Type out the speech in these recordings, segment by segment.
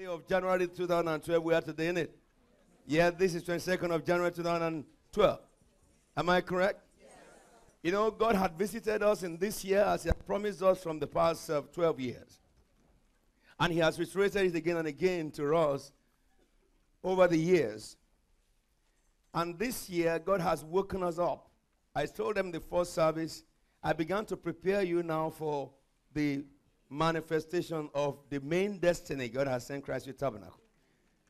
Day of January 2012, we are today in it. Yeah, this is 22nd of January 2012. Am I correct? You know, God had visited us in this year as He had promised us from the past uh, 12 years. And He has reiterated it again and again to us over the years. And this year, God has woken us up. I told them the first service, I began to prepare you now for the manifestation of the main destiny God has sent Christ Faith Tabernacle.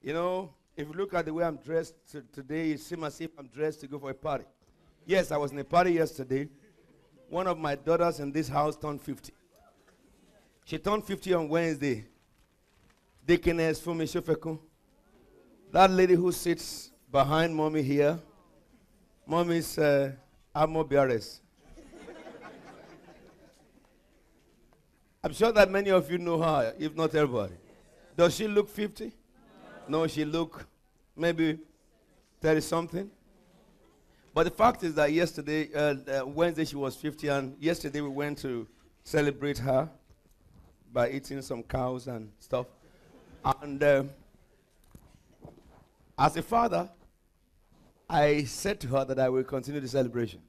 You know, if you look at the way I'm dressed today, it seems as if I'm dressed to go for a party. Yes, I was in a party yesterday. One of my daughters in this house turned 50. She turned 50 on Wednesday. Deaconess Fumi Shofeku. That lady who sits behind mommy here, mommy's uh, Amo Biares. I'm sure that many of you know her, if not everybody. Does she look 50? No, she look maybe 30 something. But the fact is that yesterday, uh, uh, Wednesday, she was 50, and yesterday we went to celebrate her by eating some cows and stuff. And uh, as a father, I said to her that I will continue the celebration.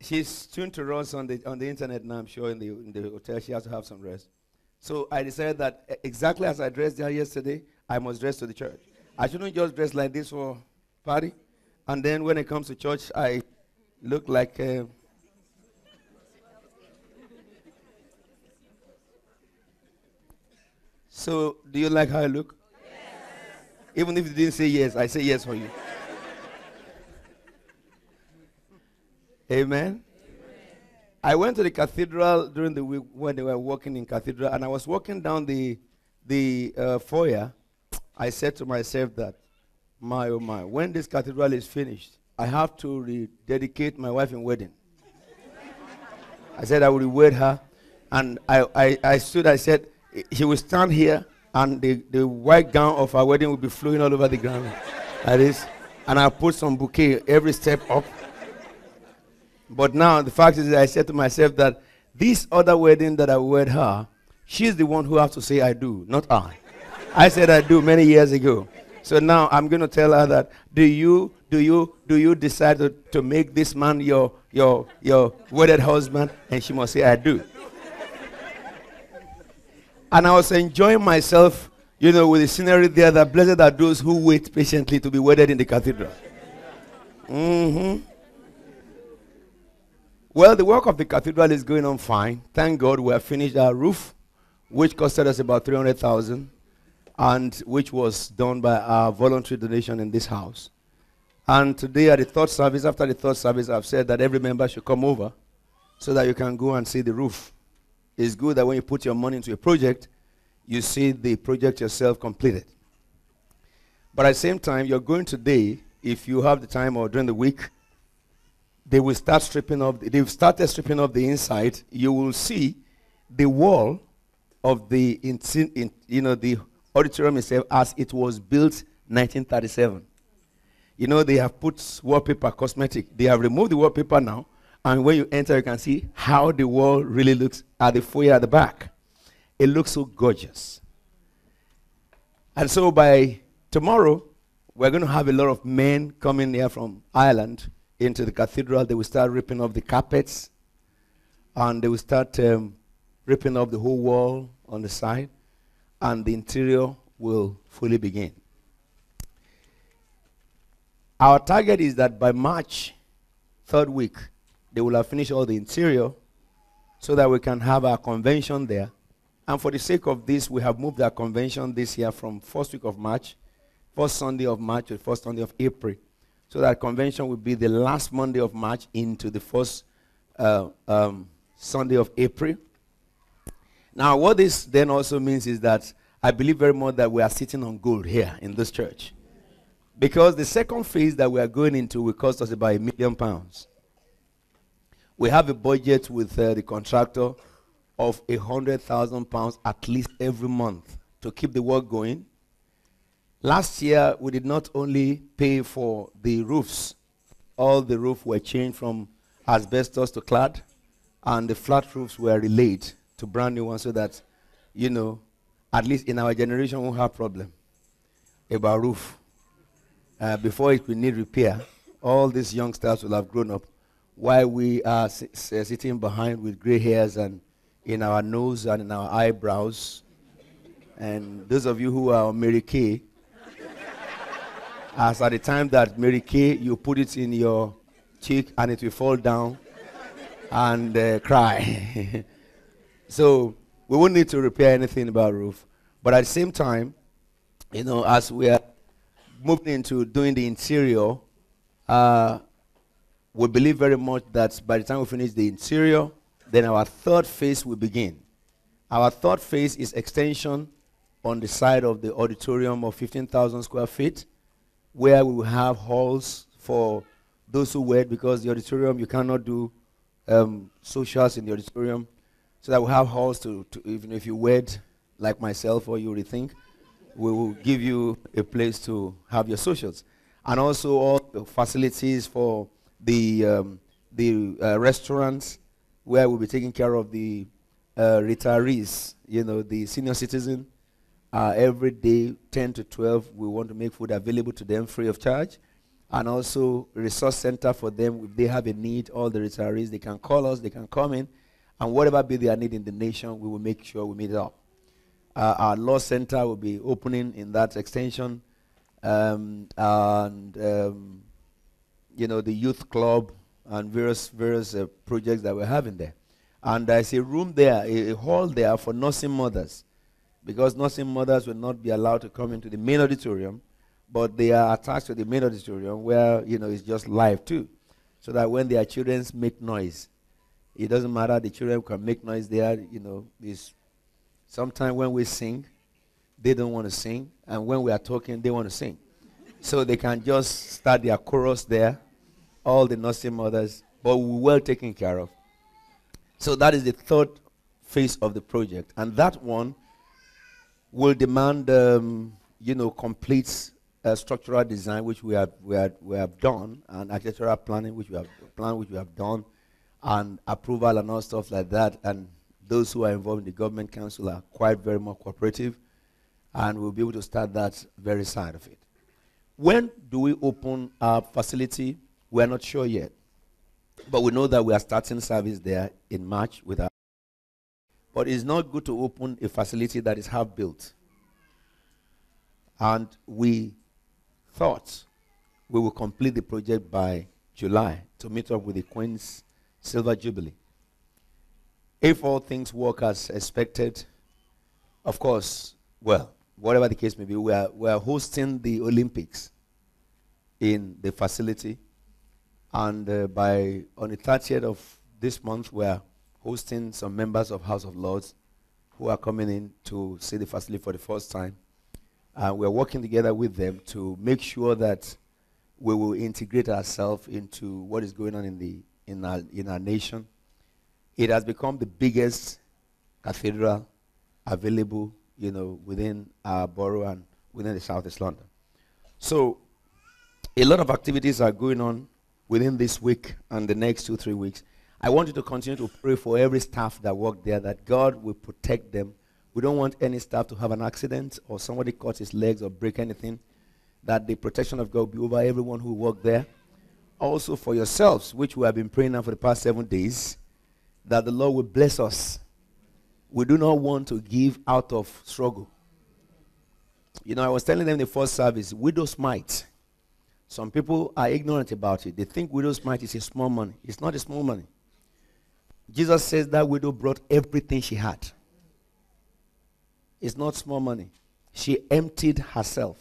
She's tuned to us on the, on the internet now, I'm sure, in the, in the hotel. She has to have some rest. So I decided that exactly as I dressed there yesterday, I must dress to the church. I shouldn't just dress like this for party. And then when it comes to church, I look like. Uh, so, do you like how I look? Yes. Even if you didn't say yes, I say yes for you. Amen. I went to the cathedral during the week when they were walking in cathedral, and I was walking down the the uh, foyer. I said to myself that, my oh my, when this cathedral is finished, I have to rededicate my wife in wedding. I said I will reward her, and I, I, I stood. I said she will stand here, and the, the white gown of our wedding will be flowing all over the ground. That is, and I put some bouquet every step up. But now the fact is, I said to myself that this other wedding that I wed her, she's the one who has to say I do, not I. I said I do many years ago. So now I'm going to tell her that do you do you do you decide to, to make this man your your your wedded husband? And she must say I do. and I was enjoying myself, you know, with the scenery there. That blessed are those who wait patiently to be wedded in the cathedral. Mm-hmm. Well, the work of the cathedral is going on fine. Thank God we have finished our roof, which costed us about 300,000 and which was done by our voluntary donation in this house. And today at the third service, after the third service, I've said that every member should come over so that you can go and see the roof. It's good that when you put your money into a project, you see the project yourself completed. But at the same time, you're going today, if you have the time or during the week, they will start stripping off, they've started stripping off the inside. You will see the wall of the, in, in, you know, the auditorium itself as it was built 1937. You know, they have put wallpaper, cosmetic. They have removed the wallpaper now. And when you enter, you can see how the wall really looks at the foyer at the back. It looks so gorgeous. And so by tomorrow, we're going to have a lot of men coming here from Ireland into the cathedral, they will start ripping off the carpets and they will start um, ripping off the whole wall on the side, and the interior will fully begin. Our target is that by March, third week, they will have finished all the interior so that we can have our convention there. And for the sake of this, we have moved our convention this year from first week of March, first Sunday of March to first Sunday of April. So that convention will be the last Monday of March into the first uh, um, Sunday of April. Now, what this then also means is that I believe very much that we are sitting on gold here in this church. Because the second phase that we are going into will cost us about a million pounds. We have a budget with uh, the contractor of a hundred thousand pounds at least every month to keep the work going Last year, we did not only pay for the roofs, all the roofs were changed from asbestos to clad, and the flat roofs were relayed to brand new ones so that, you know, at least in our generation, won't have problem about roof. Uh, before it will need repair, all these youngsters will have grown up while we are sitting behind with gray hairs and in our nose and in our eyebrows. And those of you who are on Mary Kay, as at the time that Mary Kay, you put it in your cheek and it will fall down and uh, cry. so we won't need to repair anything about roof. But at the same time, you know, as we are moving into doing the interior, uh, we believe very much that by the time we finish the interior, then our third phase will begin. Our third phase is extension on the side of the auditorium of 15,000 square feet, where we will have halls for those who wed, because the auditorium, you cannot do um, socials in the auditorium. So that we have halls to, to, even if you wed, like myself, or you rethink, we will give you a place to have your socials. And also all the facilities for the, um, the uh, restaurants where we'll be taking care of the uh, retirees, you know, the senior citizen. Uh, every day, 10 to 12, we want to make food available to them free of charge. And also, resource center for them. If they have a need, all the retirees, they can call us, they can come in. And whatever be their need in the nation, we will make sure we meet it up. Uh, our law center will be opening in that extension. Um, and, um, you know, the youth club and various, various uh, projects that we're having there. And there's a room there, a, a hall there for nursing mothers. Because nursing mothers will not be allowed to come into the main auditorium, but they are attached to the main auditorium where, you know, it's just live too. So that when their children make noise, it doesn't matter, the children can make noise there, you know, Sometimes when we sing, they don't want to sing, and when we are talking, they want to sing. So they can just start their chorus there, all the nursing mothers, but we're well taken care of. So that is the third phase of the project, and that one will demand, um, you know, complete uh, structural design, which we have, we, have, we have done, and architectural planning, which we have plan, which we have done, and approval and all stuff like that, and those who are involved in the government council are quite very more cooperative, and we'll be able to start that very side of it. When do we open our facility? We're not sure yet. But we know that we are starting service there in March with our. But it's not good to open a facility that is half built. And we thought we will complete the project by July to meet up with the Queen's Silver Jubilee. If all things work as expected, of course, well, whatever the case may be, we are, we are hosting the Olympics in the facility. And uh, by on the 30th of this month, we are hosting some members of House of Lords who are coming in to see the facility for the first time. Uh, and we are working together with them to make sure that we will integrate ourselves into what is going on in, the, in, our, in our nation it has become the biggest cathedral available, you know, within our borough and within the southeast London. So, a lot of activities are going on within this week and the next two, three weeks. I want you to continue to pray for every staff that work there that God will protect them. We don't want any staff to have an accident or somebody cut his legs or break anything. That the protection of God be over everyone who work there. Also for yourselves, which we have been praying now for the past seven days, that the Lord will bless us. We do not want to give out of struggle. You know, I was telling them in the first service, widow's mite. Some people are ignorant about it. They think widow's mite is a small money. It's not a small money. Jesus says that widow brought everything she had. It's not small money. She emptied herself.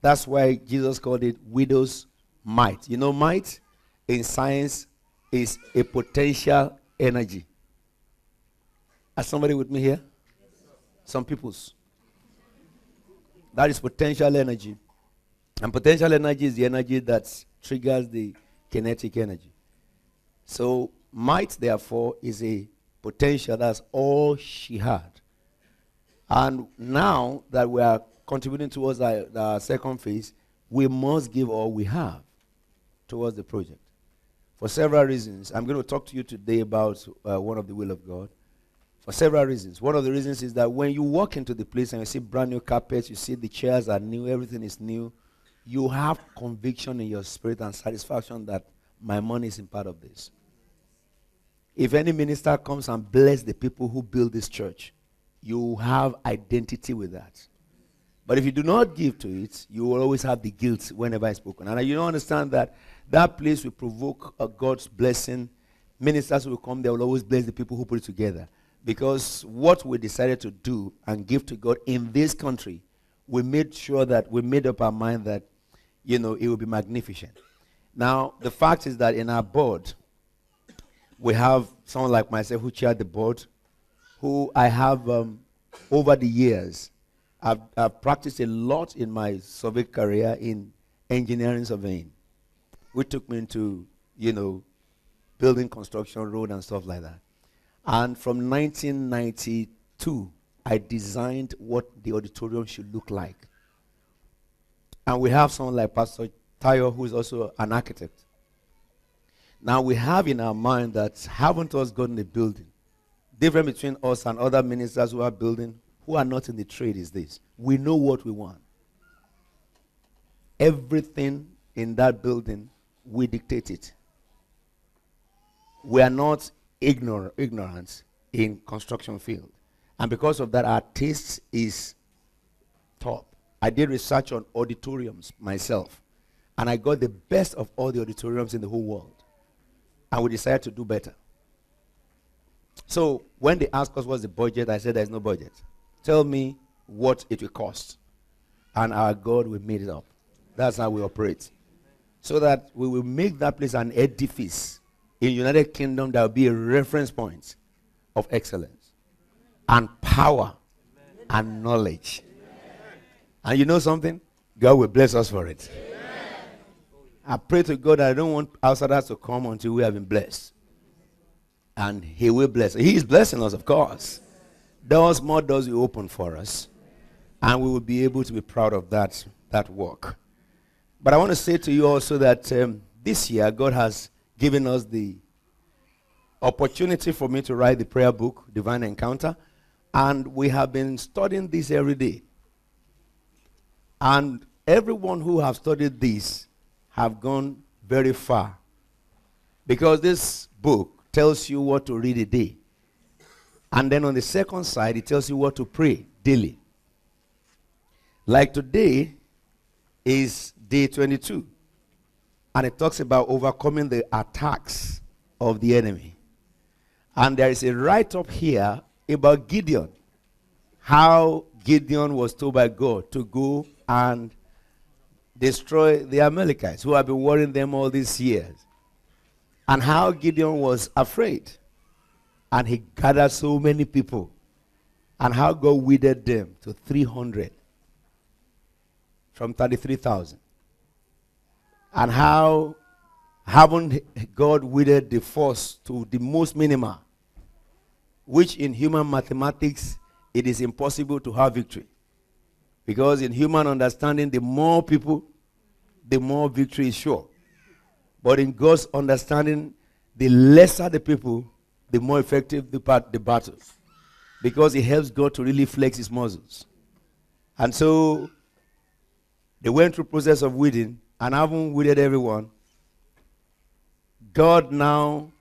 That's why Jesus called it widow's might. You know, might in science is a potential energy. Are somebody with me here? Some people's. That is potential energy. And potential energy is the energy that triggers the kinetic energy. So, might, therefore, is a potential. That's all she had. And now that we are contributing towards our, second phase, we must give all we have towards the project for several reasons. I'm going to talk to you today about uh, one of the will of God. for several reasons. One of the reasons is that when you walk into the place and you see brand new carpets, you see the chairs are new, everything is new, you have conviction in your spirit and satisfaction that my money is in part of this. If any minister comes and bless the people who build this church, you have identity with that. But if you do not give to it, you will always have the guilt whenever it's spoken. And you don't understand that that place will provoke a God's blessing. Ministers will come, they will always bless the people who put it together. Because what we decided to do and give to God in this country, we made sure that we made up our mind that, you know, it will be magnificent. Now, the fact is that in our board, we have someone like myself who chaired the board, who I have um, over the years I've, I've practiced a lot in my survey career in engineering surveying, which took me into, you know, building construction, road and stuff like that. And from 1992, I designed what the auditorium should look like. And we have someone like Pastor Tayo, who is also an architect. Now we have in our mind that haven't us gotten a building? Different between us and other ministers who are building who are not in the trade is this we know what we want. Everything in that building, we dictate it. We are not ignor- ignorant in construction field. And because of that, our taste is top. I did research on auditoriums myself. And I got the best of all the auditoriums in the whole world. And we decided to do better. So when they asked us what's the budget, I said there's no budget. Tell me what it will cost. And our God will meet it up. That's how we operate. So that we will make that place an edifice in United Kingdom that will be a reference point of excellence and power and knowledge. And you know something? God will bless us for it. I pray to God that I don't want outsiders to come until we have been blessed. And He will bless. He is blessing us, of course doors, more doors will open for us. And we will be able to be proud of that, that work. But I want to say to you also that um, this year, God has given us the opportunity for me to write the prayer book, Divine Encounter. And we have been studying this every day. And everyone who have studied this have gone very far. Because this book tells you what to read a day. And then on the second side, it tells you what to pray daily. Like today is day 22. And it talks about overcoming the attacks of the enemy. And there is a write up here about Gideon. How Gideon was told by God to go and destroy the Amalekites who have been worrying them all these years. And how Gideon was afraid. And he gathered so many people. And how God weeded them to 300 from 33,000. And how haven't God weeded the force to the most minimal, which in human mathematics it is impossible to have victory. Because in human understanding, the more people, the more victory is sure. But in God's understanding, the lesser the people, the more effective the, part, the battle. Because it helps God to really flex his muscles. And so they went through process of weeding and having weeded everyone, God now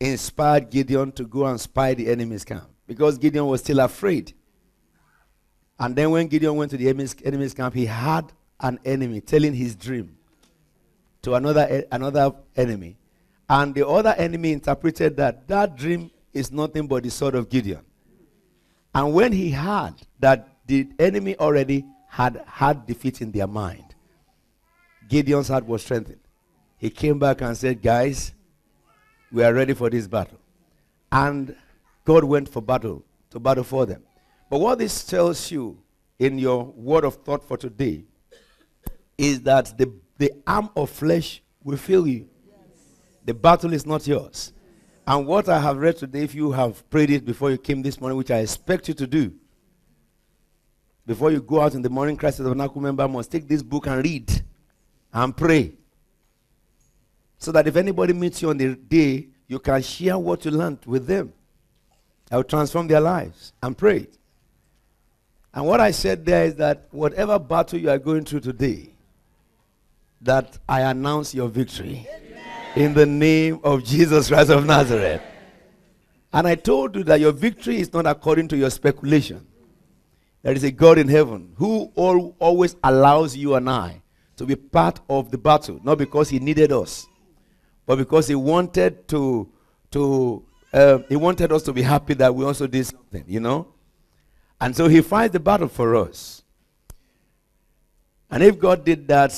inspired Gideon to go and spy the enemy's camp because Gideon was still afraid. And then when Gideon went to the enemy's, enemy's camp, he had an enemy telling his dream to another, another enemy. And the other enemy interpreted that that dream is nothing but the sword of Gideon. And when he heard that the enemy already had had defeat in their mind, Gideon's heart was strengthened. He came back and said, Guys, we are ready for this battle. And God went for battle, to battle for them. But what this tells you in your word of thought for today is that the, the arm of flesh will fail you. The battle is not yours. And what I have read today, if you have prayed it before you came this morning, which I expect you to do, before you go out in the morning, Christ Faith Tabernacle member must take this book and read and pray. So that if anybody meets you on the day, you can share what you learned with them. I will transform their lives and pray. And what I said there is that whatever battle you are going through today, that I announce your victory Amen. in the name of Jesus Christ of Nazareth. And I told you that your victory is not according to your speculation. There is a God in heaven who all, always allows you and I to be part of the battle, not because he needed us, but because he wanted to, to uh, he wanted us to be happy that we also did something, you know. And so he fights the battle for us. And if God did that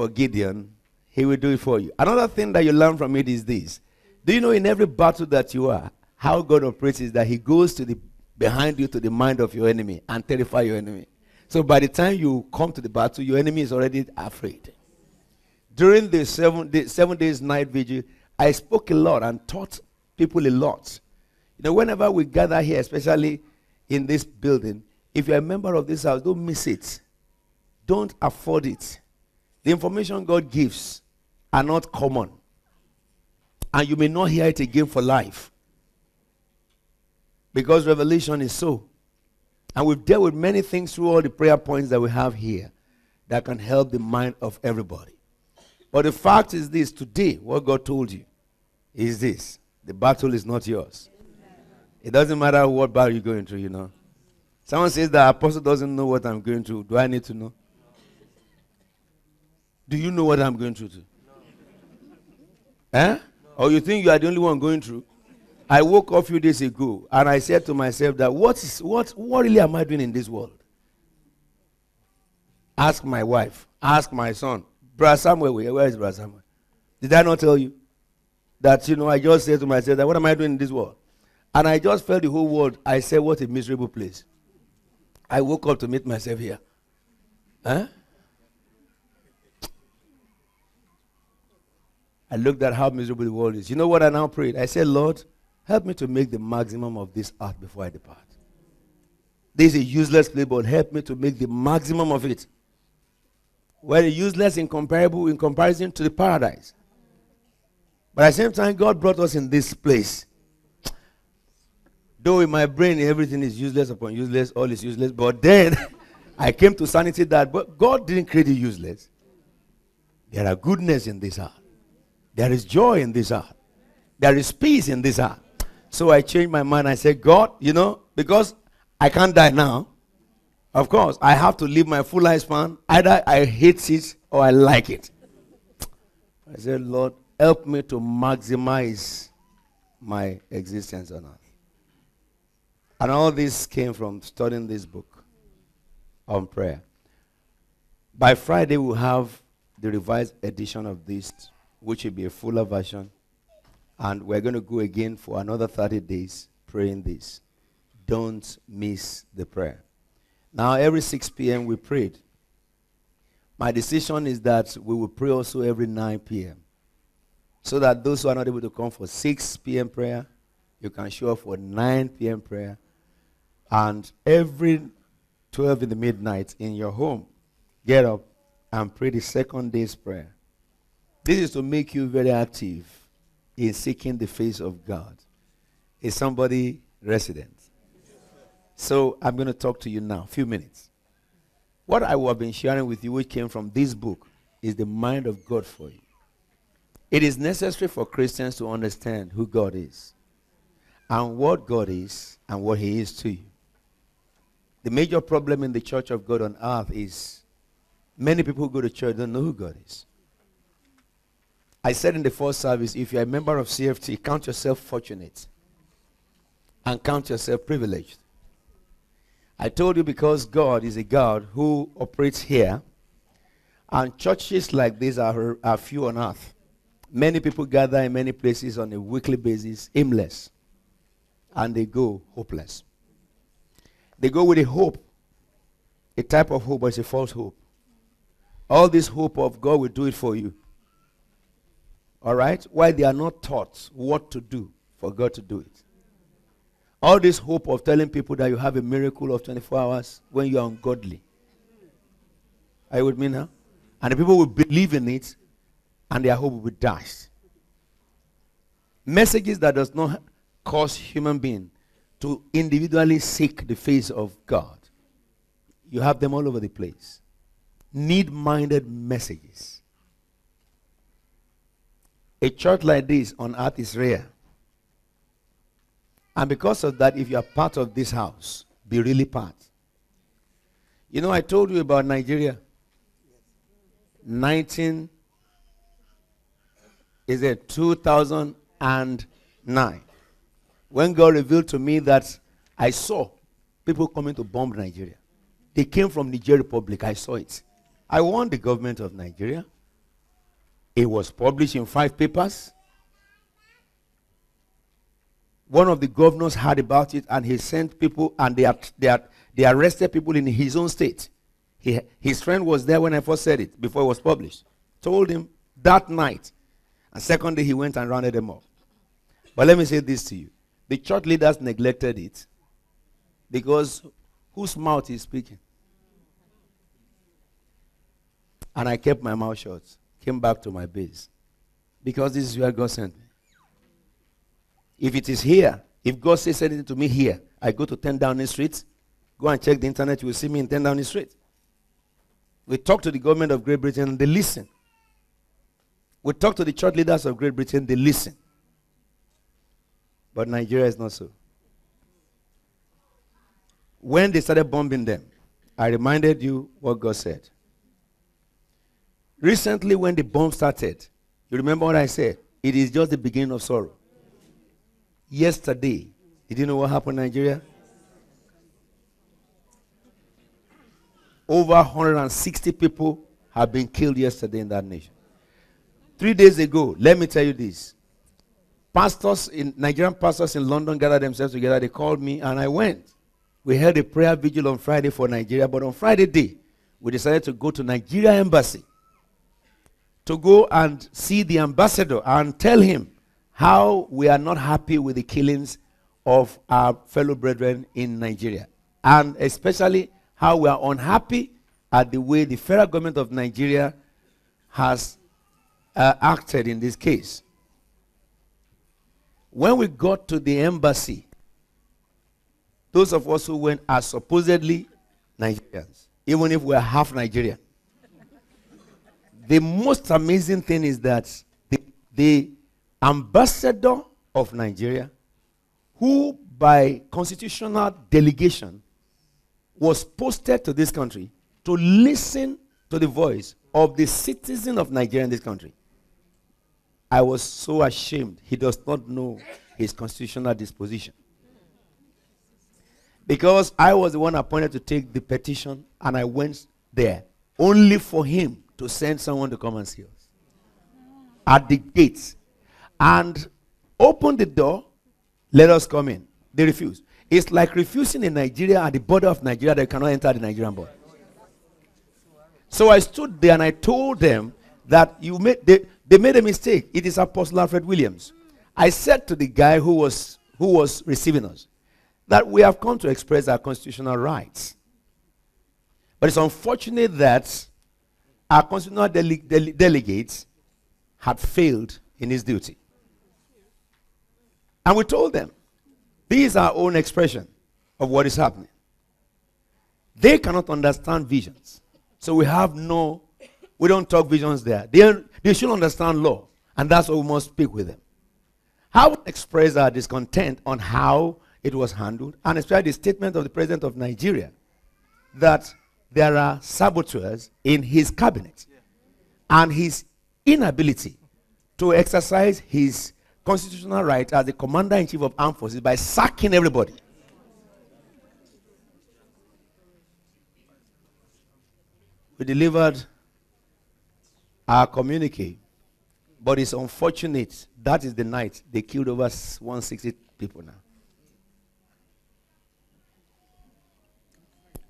for Gideon, he will do it for you. Another thing that you learn from it is this. Do you know in every battle that you are, how God operates is that he goes to the behind you to the mind of your enemy and terrify your enemy. So by the time you come to the battle, your enemy is already afraid. During the seven, day, seven days night vigil, I spoke a lot and taught people a lot. You know, whenever we gather here, especially in this building, if you're a member of this house, don't miss it. Don't afford it. The information God gives are not common. And you may not hear it again for life. Because revelation is so. And we've dealt with many things through all the prayer points that we have here that can help the mind of everybody. But the fact is this today, what God told you is this the battle is not yours. It doesn't matter what battle you're going through, you know. Someone says the apostle doesn't know what I'm going through. Do I need to know? Do you know what I'm going through? Too? Eh? Or you think you are the only one going through? I woke up a few days ago and I said to myself that what is what what really am I doing in this world? Ask my wife, ask my son. Brother Samuel, where is Brother Samuel? Did I not tell you? That you know, I just said to myself that what am I doing in this world? And I just felt the whole world. I said, What a miserable place. I woke up to meet myself here. Huh? I looked at how miserable the world is. You know what I now prayed? I said, Lord, Help me to make the maximum of this earth before I depart. This is a useless place, but help me to make the maximum of it. Well, useless in comparable in comparison to the paradise. But at the same time, God brought us in this place. Though in my brain everything is useless upon useless, all is useless. But then I came to sanity that God didn't create it useless. There are goodness in this heart. There is joy in this heart. There is peace in this heart. So I changed my mind. I said, God, you know, because I can't die now. Of course, I have to live my full lifespan. Either I hate it or I like it. I said, Lord, help me to maximize my existence on earth. And all this came from studying this book on prayer. By Friday, we'll have the revised edition of this, which will be a fuller version and we're going to go again for another 30 days praying this. Don't miss the prayer. Now, every 6 p.m. we prayed. My decision is that we will pray also every 9 p.m. So that those who are not able to come for 6 p.m. prayer, you can show up for 9 p.m. prayer. And every 12 in the midnight in your home, get up and pray the second day's prayer. This is to make you very active in seeking the face of God. Is somebody resident? So I'm going to talk to you now, a few minutes. What I have been sharing with you, which came from this book, is the mind of God for you. It is necessary for Christians to understand who God is and what God is and what He is to you. The major problem in the church of God on earth is many people who go to church don't know who God is. I said in the first service, if you're a member of CFT, count yourself fortunate and count yourself privileged. I told you because God is a God who operates here, and churches like this are, are few on earth. Many people gather in many places on a weekly basis, aimless, and they go hopeless. They go with a hope, a type of hope, but it's a false hope. All this hope of God will do it for you all right? Why they are not taught what to do for God to do it. All this hope of telling people that you have a miracle of 24 hours when you are ungodly. Are you with me now? And the people will believe in it and their hope will be dashed. Messages that does not cause human being to individually seek the face of God. You have them all over the place. Need minded messages. A church like this on earth is rare. And because of that, if you are part of this house, be really part. You know, I told you about Nigeria. 19 is it 2009 when God revealed to me that I saw people coming to bomb Nigeria. They came from Niger Republic. I saw it. I warned the government of Nigeria. It was published in five papers. One of the governors heard about it and he sent people and they, they, they arrested people in his own state. He, his friend was there when I first said it, before it was published. Told him that night. And second day he went and rounded them up. But let me say this to you. The church leaders neglected it because whose mouth is speaking? And I kept my mouth shut, came back to my base. Because this is where God sent me. If it is here, if God says anything to me here, I go to 10 Downing Street, go and check the internet, you will see me in 10 Downing Street. We talk to the government of Great Britain they listen. We talk to the church leaders of Great Britain, they listen. But Nigeria is not so. When they started bombing them, I reminded you what God said. Recently, when the bomb started, you remember what I said? It is just the beginning of sorrow. Yesterday, did you know what happened in Nigeria? Over 160 people have been killed yesterday in that nation. Three days ago, let me tell you this pastors in Nigerian pastors in London gathered themselves together. They called me and I went. We held a prayer vigil on Friday for Nigeria, but on Friday day, we decided to go to Nigeria embassy to go and see the ambassador and tell him how we are not happy with the killings of our fellow brethren in Nigeria, and especially how we are unhappy at the way the federal government of Nigeria has uh, acted in this case. When we got to the embassy, those of us who went are supposedly Nigerians, even if we're half Nigerian. The most amazing thing is that the, the ambassador of Nigeria, who by constitutional delegation was posted to this country to listen to the voice of the citizen of Nigeria in this country, I was so ashamed. He does not know his constitutional disposition. Because I was the one appointed to take the petition, and I went there only for him to send someone to come and see us at the gates and open the door, let us come in. They refused. It's like refusing in Nigeria at the border of Nigeria they cannot enter the Nigerian border. So I stood there and I told them that you made they, they made a mistake. It is Apostle Alfred Williams. I said to the guy who was who was receiving us that we have come to express our constitutional rights. But it's unfortunate that our constitutional dele- dele- delegates had failed in his duty. And we told them, this is our own expression of what is happening. They cannot understand visions. So we have no we don't talk visions there. They, they should understand law. And that's why we must speak with them. How we express our discontent on how it was handled, and especially the statement of the president of Nigeria that there are saboteurs in his cabinet and his inability to exercise his constitutional right as the commander in chief of armed forces by sacking everybody. We delivered our communique. But it's unfortunate that is the night they killed over 160 people now.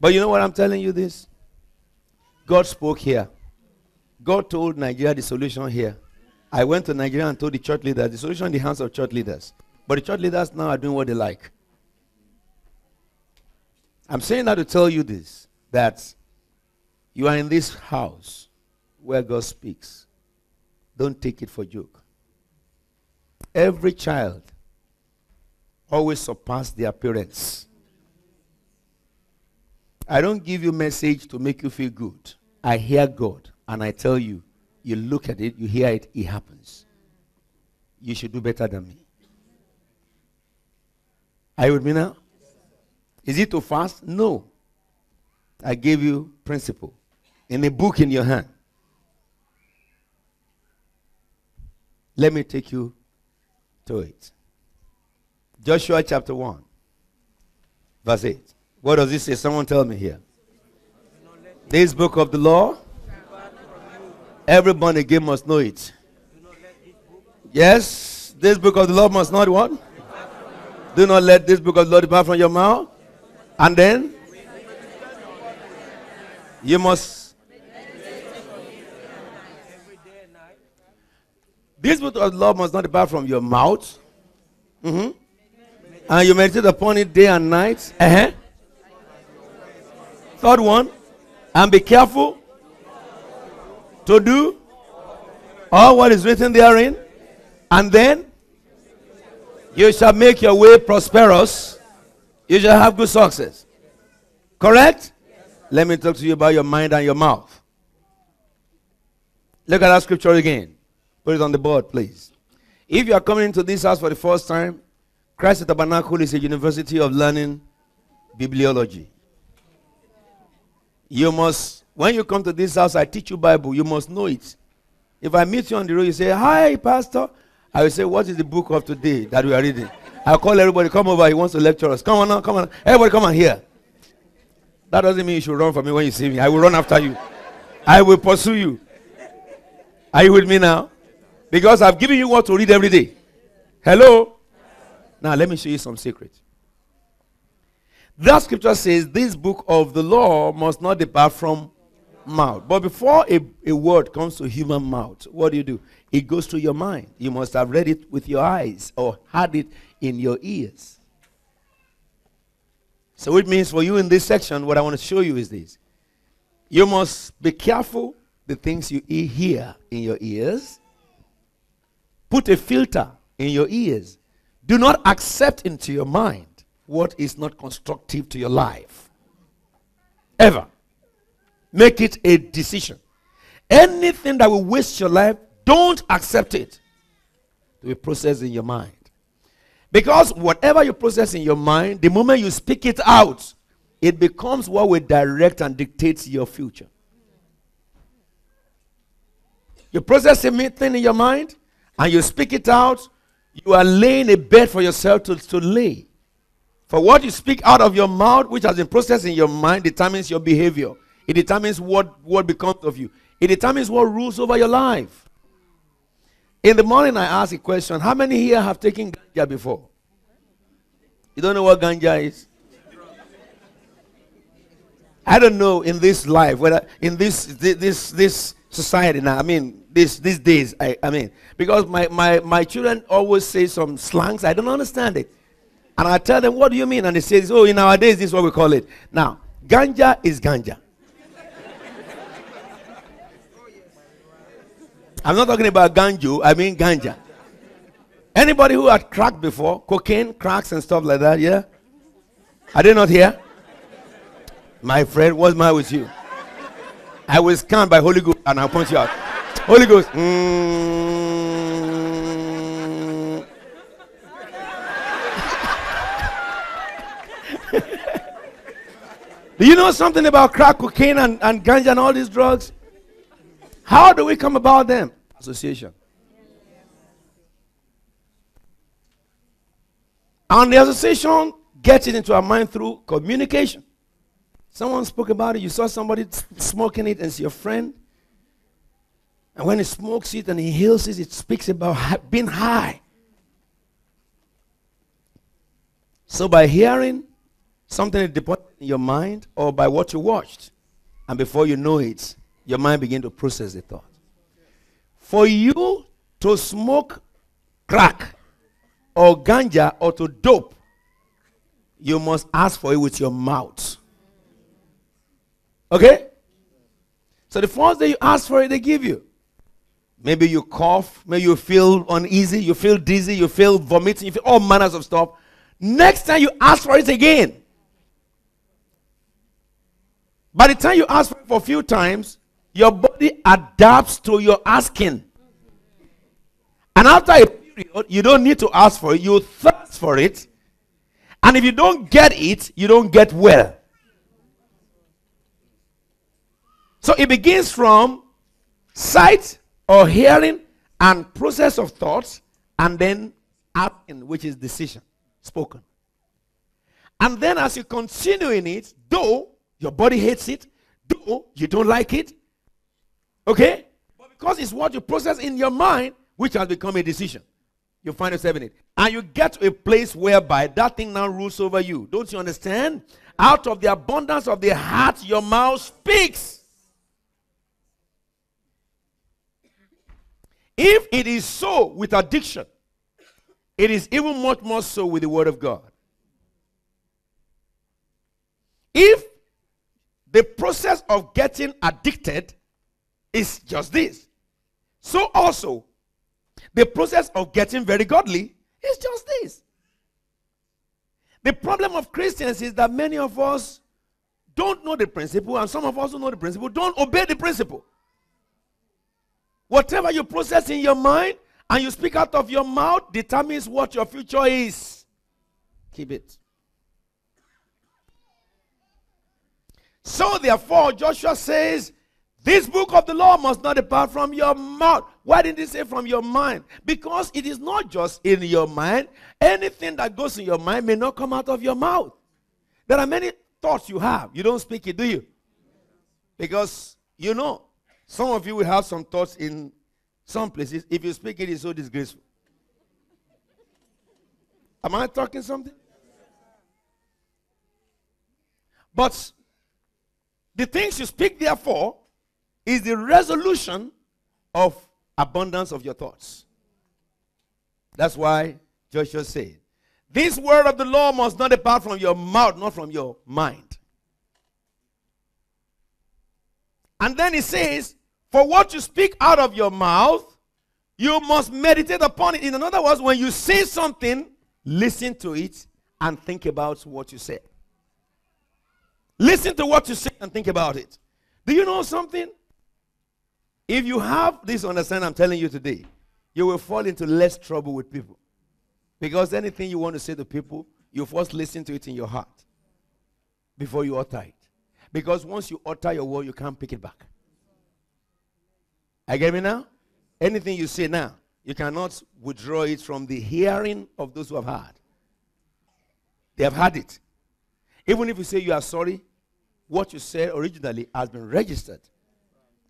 But you know what I'm telling you this? God spoke here. God told Nigeria the solution here. I went to Nigeria and told the church leaders the solution in the hands of church leaders. But the church leaders now are doing what they like. I'm saying that to tell you this that you are in this house where God speaks. Don't take it for joke. Every child always surpass the appearance. I don't give you message to make you feel good. I hear God and I tell you, you look at it, you hear it, it happens. You should do better than me. Are you with me now? Is it too fast? No. I gave you principle in a book in your hand. Let me take you to it. Joshua chapter 1, verse 8. What does it say? Someone tell me here. This book of the law, everybody again must know it. Yes, this book of the law must not what? Do not let this book of the law depart from your mouth. And then you must. This book of the law must not depart from your mouth. Mm-hmm. And you meditate upon it day and night. Uh-huh. Third one. And be careful to do all what is written therein. And then you shall make your way prosperous. You shall have good success. Correct? Let me talk to you about your mind and your mouth. Look at that scripture again. Put it on the board, please. If you are coming into this house for the first time, Christ Faith Tabernacle is a university of learning bibliology. You must, when you come to this house, I teach you Bible. You must know it. If I meet you on the road, you say, Hi, Pastor. I will say, What is the book of today that we are reading? I'll call everybody, come over. He wants to lecture us. Come on now, come on. Everybody, come on here. That doesn't mean you should run from me when you see me. I will run after you. I will pursue you. Are you with me now? Because I've given you what to read every day. Hello? Now, let me show you some secrets. That scripture says, This book of the law must not depart from mouth. But before a, a word comes to human mouth, what do you do? It goes to your mind. You must have read it with your eyes or had it in your ears. So it means for you in this section, what I want to show you is this. You must be careful the things you hear in your ears. Put a filter in your ears. Do not accept into your mind what is not constructive to your life. Ever. Make it a decision. Anything that will waste your life, don't accept it to be processed in your mind. Because whatever you process in your mind, the moment you speak it out, it becomes what will direct and dictate your future. You process a thing in your mind and you speak it out, you are laying a bed for yourself to, to lay. For what you speak out of your mouth, which has been processed in your mind, determines your behavior. It determines what, what becomes of you. It determines what rules over your life. In the morning, I asked a question How many here have taken ganja before? You don't know what ganja is? I don't know in this life, whether in this this this society now, I mean, this these days, I, I mean, because my, my, my children always say some slangs, I don't understand it. And I tell them, what do you mean? And they say, oh, in our days, this is what we call it. Now, ganja is ganja. I'm not talking about ganjo, I mean ganja. Anybody who had crack before, cocaine, cracks, and stuff like that, yeah? Are they not here? My friend, what's my with you? I was scan by Holy Ghost and I'll point you out. Holy Ghost. Mm. Do you know something about crack cocaine and, and ganja and all these drugs? How do we come about them? Association. And the association gets it into our mind through communication. Someone spoke about it. You saw somebody smoking it, and it's your friend. And when he smokes it and he heals it, it speaks about being high. So by hearing something that deposited in your mind, or by what you watched, and before you know it, your mind begin to process the thought. For you to smoke crack or ganja or to dope, you must ask for it with your mouth. Okay? So the first day you ask for it, they give you. Maybe you cough, maybe you feel uneasy, you feel dizzy, you feel vomiting, you feel all manners of stuff. Next time you ask for it again. By the time you ask for a few times, your body adapts to your asking. And after a period, you don't need to ask for it, you thirst for it. And if you don't get it, you don't get well. So it begins from sight or hearing and process of thoughts and then acting, which is decision spoken. And then as you continue in it, though your body hates it, though you don't like it, okay? But because it's what you process in your mind, which has become a decision, you find yourself in it. And you get to a place whereby that thing now rules over you. Don't you understand? Out of the abundance of the heart, your mouth speaks. If it is so with addiction, it is even much more so with the Word of God. If the process of getting addicted is just this, so also the process of getting very godly is just this. The problem of Christians is that many of us don't know the principle, and some of us who know the principle don't obey the principle. Whatever you process in your mind and you speak out of your mouth determines what your future is. Keep it. So, therefore, Joshua says, This book of the law must not depart from your mouth. Why didn't he say from your mind? Because it is not just in your mind. Anything that goes in your mind may not come out of your mouth. There are many thoughts you have. You don't speak it, do you? Because you know some of you will have some thoughts in some places. If you speak it, it's so disgraceful. Am I talking something? But the things you speak, therefore, is the resolution of abundance of your thoughts. That's why Joshua said, This word of the law must not depart from your mouth, not from your mind. And then he says, for what you speak out of your mouth, you must meditate upon it. In other words, when you say something, listen to it and think about what you say. Listen to what you say and think about it. Do you know something? If you have this understanding I'm telling you today, you will fall into less trouble with people. Because anything you want to say to people, you first listen to it in your heart before you utter it. Because once you utter your word, you can't pick it back. I get me now? Anything you say now, you cannot withdraw it from the hearing of those who have heard. They have heard it. Even if you say you are sorry, what you said originally has been registered.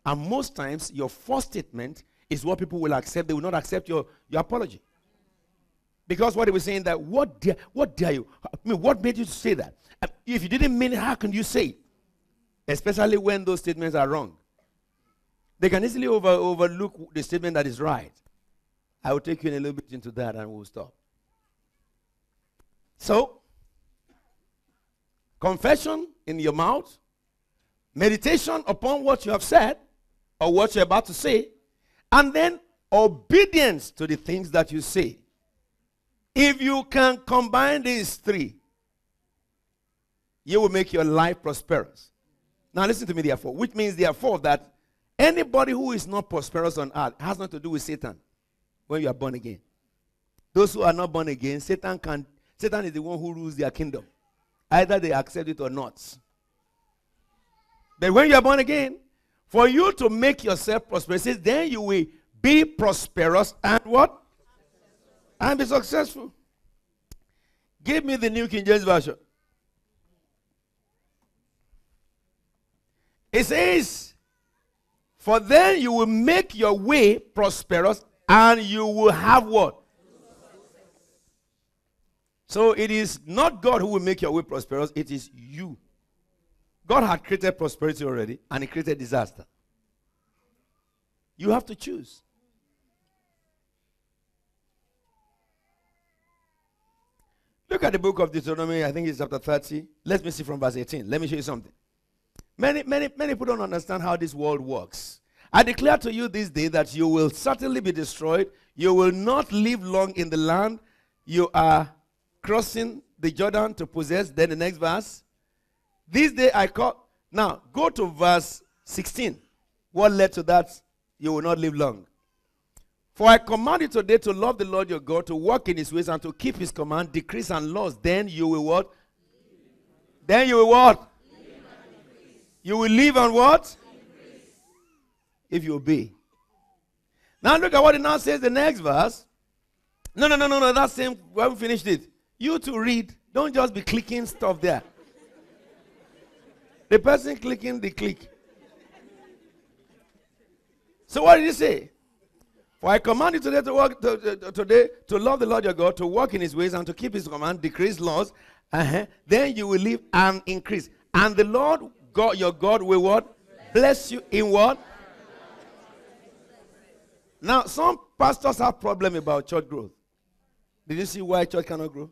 And most times, your first statement is what people will accept. They will not accept your, your apology. Because what they were saying that, what dare, what dare you? I mean, what made you say that? If you didn't mean it, how can you say it? Especially when those statements are wrong. They can easily over, overlook the statement that is right. I will take you in a little bit into that and we'll stop. So, confession in your mouth, meditation upon what you have said or what you're about to say, and then obedience to the things that you say. If you can combine these three, you will make your life prosperous. Now, listen to me, therefore, which means, therefore, that Anybody who is not prosperous on earth has nothing to do with Satan when you are born again. Those who are not born again, Satan can Satan is the one who rules their kingdom. Either they accept it or not. But when you are born again, for you to make yourself prosperous, then you will be prosperous and what? And be successful. Give me the New King James Version. It says, for then you will make your way prosperous and you will have what? So it is not God who will make your way prosperous, it is you. God had created prosperity already and He created disaster. You have to choose. Look at the book of Deuteronomy, I think it's chapter 30. Let me see from verse 18. Let me show you something. Many, many, many people don't understand how this world works. I declare to you this day that you will certainly be destroyed. You will not live long in the land. You are crossing the Jordan to possess. Then the next verse. This day I call. Now, go to verse 16. What led to that? You will not live long. For I command you today to love the Lord your God, to walk in his ways, and to keep his command, decrees, and laws. Then you will what? Then you will what? You will live on what? If you obey. Now look at what it now says the next verse. No, no, no, no, no. That same. We haven't finished it. You to read. Don't just be clicking stuff there. The person clicking the click. So what did he say? For I command you today to walk to, to, today to love the Lord your God, to walk in His ways, and to keep His command, decrease laws. Uh-huh. Then you will live and increase. And the Lord God, your God, will what? Bless you in what? Now, some pastors have problem about church growth. Did you see why church cannot grow?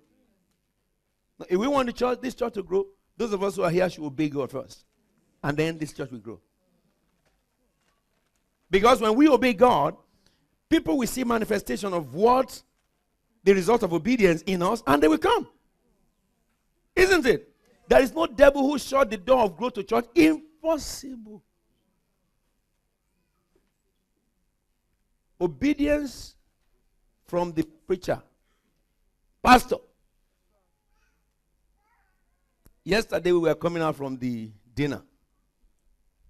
If we want the church, this church to grow, those of us who are here should obey God first, and then this church will grow. Because when we obey God, people will see manifestation of what the result of obedience in us, and they will come. Isn't it? There is no devil who shut the door of growth to church. Impossible. Obedience from the preacher, pastor. Yesterday we were coming out from the dinner.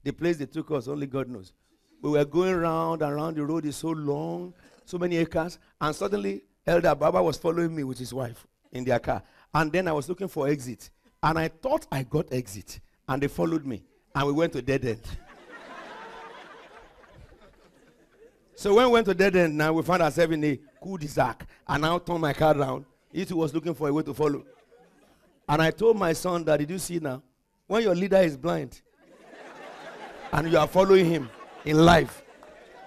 The place they took us, only God knows. We were going round and round. The road is so long, so many acres, and suddenly Elder Baba was following me with his wife in their car. And then I was looking for exit. And I thought I got exit. And they followed me. And we went to dead end. So when we went to dead end, now we found ourselves in a cul-de-sac. And I turned my car around. It was looking for a way to follow. And I told my son that, did you see now? When your leader is blind and you are following him in life,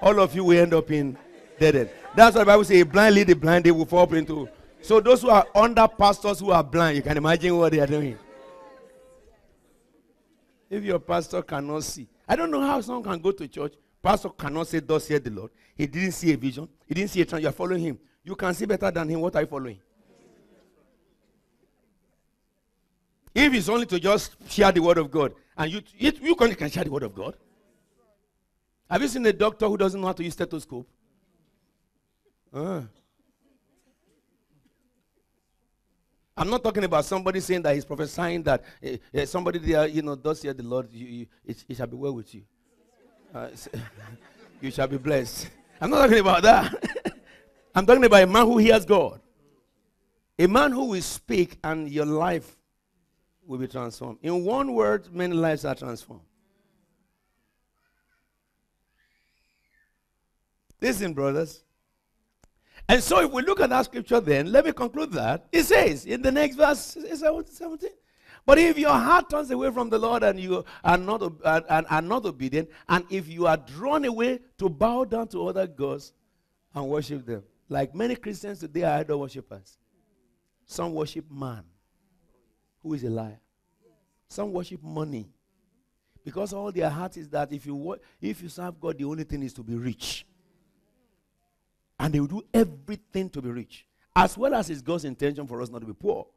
all of you will end up in dead end. That's what the Bible says, a blind lead the blind, they will fall into. So those who are under pastors who are blind, you can imagine what they are doing. If your pastor cannot see, I don't know how someone can go to church Pastor cannot say, Thus hear the Lord. He didn't see a vision. He didn't see a trend. You are following him. You can see better than him. What are you following? If it's only to just share the word of God, and you, you, you can, share the word of God. Have you seen a doctor who doesn't know how to use stethoscope? Uh. I'm not talking about somebody saying that he's prophesying that uh, uh, somebody there, you know, does hear the Lord, you, you, it, it shall be well with you. Uh, you shall be blessed. I'm not talking about that. I'm talking about a man who hears God. A man who will speak and your life will be transformed. In one word, many lives are transformed. Listen, brothers. And so, if we look at that scripture, then let me conclude that. It says in the next verse 17 but if your heart turns away from the Lord and you are not, uh, and, are not obedient, and if you are drawn away to bow down to other gods and worship them, like many Christians today are idol worshippers. Some worship man, who is a liar. Some worship money. Because all their heart is that if you, if you serve God, the only thing is to be rich. And they will do everything to be rich. As well as it's God's intention for us not to be poor.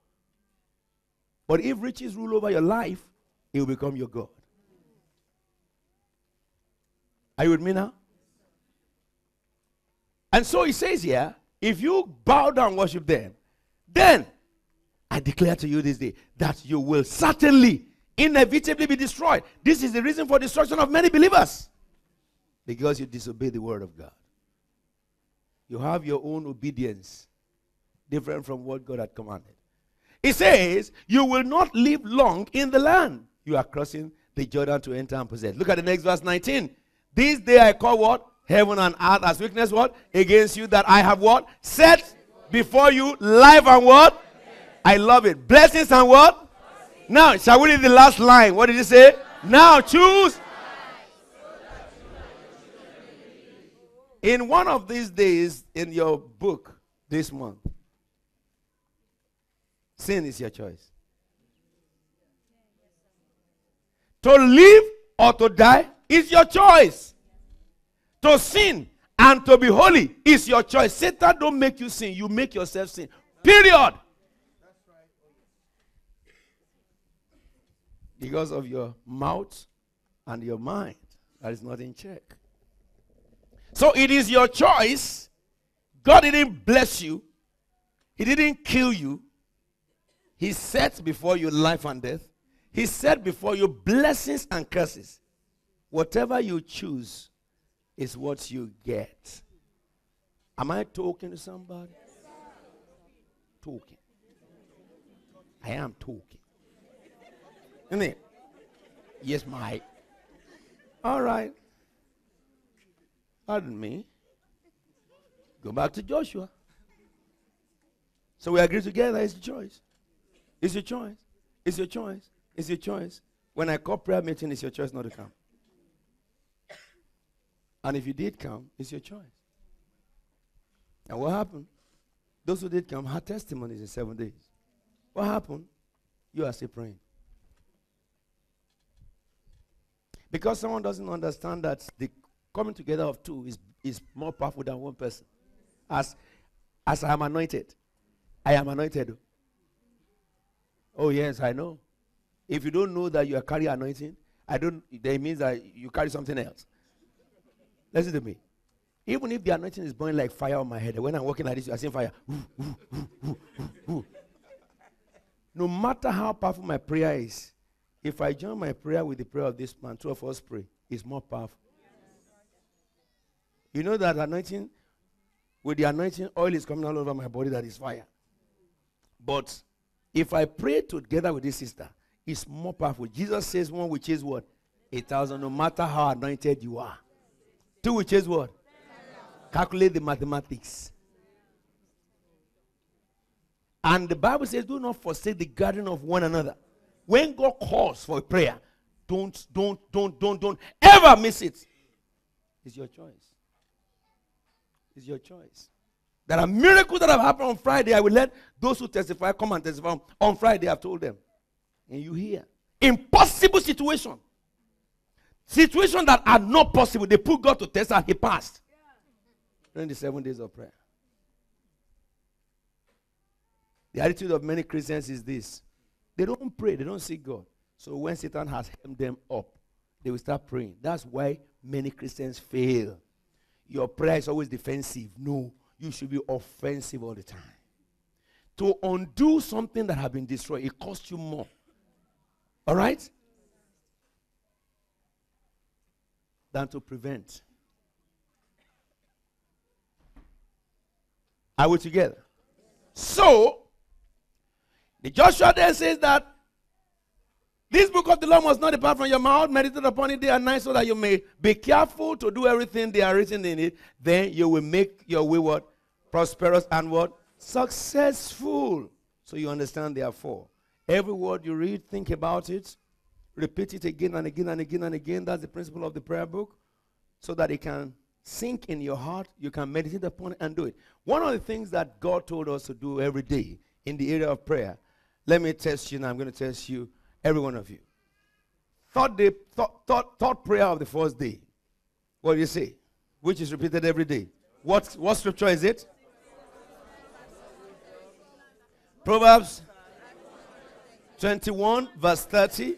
But if riches rule over your life, it will become your God. Are you with me now? And so he says here, if you bow down worship them, then I declare to you this day that you will certainly, inevitably be destroyed. This is the reason for destruction of many believers. Because you disobey the word of God. You have your own obedience different from what God had commanded. He says, You will not live long in the land. You are crossing the Jordan to enter and possess. Look at the next verse 19. This day I call what? Heaven and earth as witness what? Against you that I have what? Set before you life and what? I love it. Blessings and what? Now, shall we read the last line? What did he say? Now choose. In one of these days in your book this month, Sin is your choice. To live or to die is your choice. To sin and to be holy is your choice. Satan don't make you sin, you make yourself sin. Period. Because of your mouth and your mind that is not in check. So it is your choice. God didn't bless you, He didn't kill you. He set before you life and death. He set before you blessings and curses. Whatever you choose is what you get. Am I talking to somebody? talking. I am talking. Isn't it? Yes, Mike. All right. Pardon me. Go back to Joshua. So we agree together. It's your choice. It's your choice. It's your choice. It's your choice. When I call prayer meeting, it's your choice not to come. And if you did come, it's your choice. And what happened? Those who did come had testimonies in seven days. What happened? You are still praying. Because someone doesn't understand that the coming together of two is, is more powerful than one person. As, as I am anointed, I am anointed. Oh, yes, I know. If you don't know that you are carrying anointing, I don't, that means that you carry something else. Listen to me. Even if the anointing is burning like fire on my head, when I'm walking like this, I see fire. no matter how powerful my prayer is, if I join my prayer with the prayer of this man, two of us pray, it's more powerful. You know that anointing, with the anointing, oil is coming all over my body that is fire. But if I pray together with this sister, it's more powerful. Jesus says one which is what? A thousand, no matter how anointed you are. Two which is what? Calculate the mathematics. And the Bible says, do not forsake the gathering of one another. When God calls for a prayer, don't, don't, don't, don't, don't ever miss it. It's your choice. It's your choice. There are miracles that have happened on Friday. I will let those who testify come and testify on Friday. I've told them. And you hear. Impossible situation. Situation that are not possible. They put God to test and he passed during the seven days of prayer. The attitude of many Christians is this they don't pray, they don't seek God. So when Satan has hemmed them up, they will start praying. That's why many Christians fail. Your prayer is always defensive. No, you should be offensive all the time. To undo something that has been destroyed, it costs you more. All right? Than to prevent. Are we together? So, the Joshua then says that this book of the law must not depart from your mouth, meditate upon it day and night, so that you may be careful to do everything they are written in it. Then you will make your way what? Prosperous and what? Successful. So you understand, therefore. Every word you read, think about it. Repeat it again and again and again and again. That's the principle of the prayer book. So that it can sink in your heart, you can meditate upon it and do it. One of the things that God told us to do every day in the area of prayer, let me test you now. I'm going to test you, every one of you. Thought, day, thought, thought, thought prayer of the first day. What do you say? Which is repeated every day. What, what scripture is it? Proverbs 21, verse 30.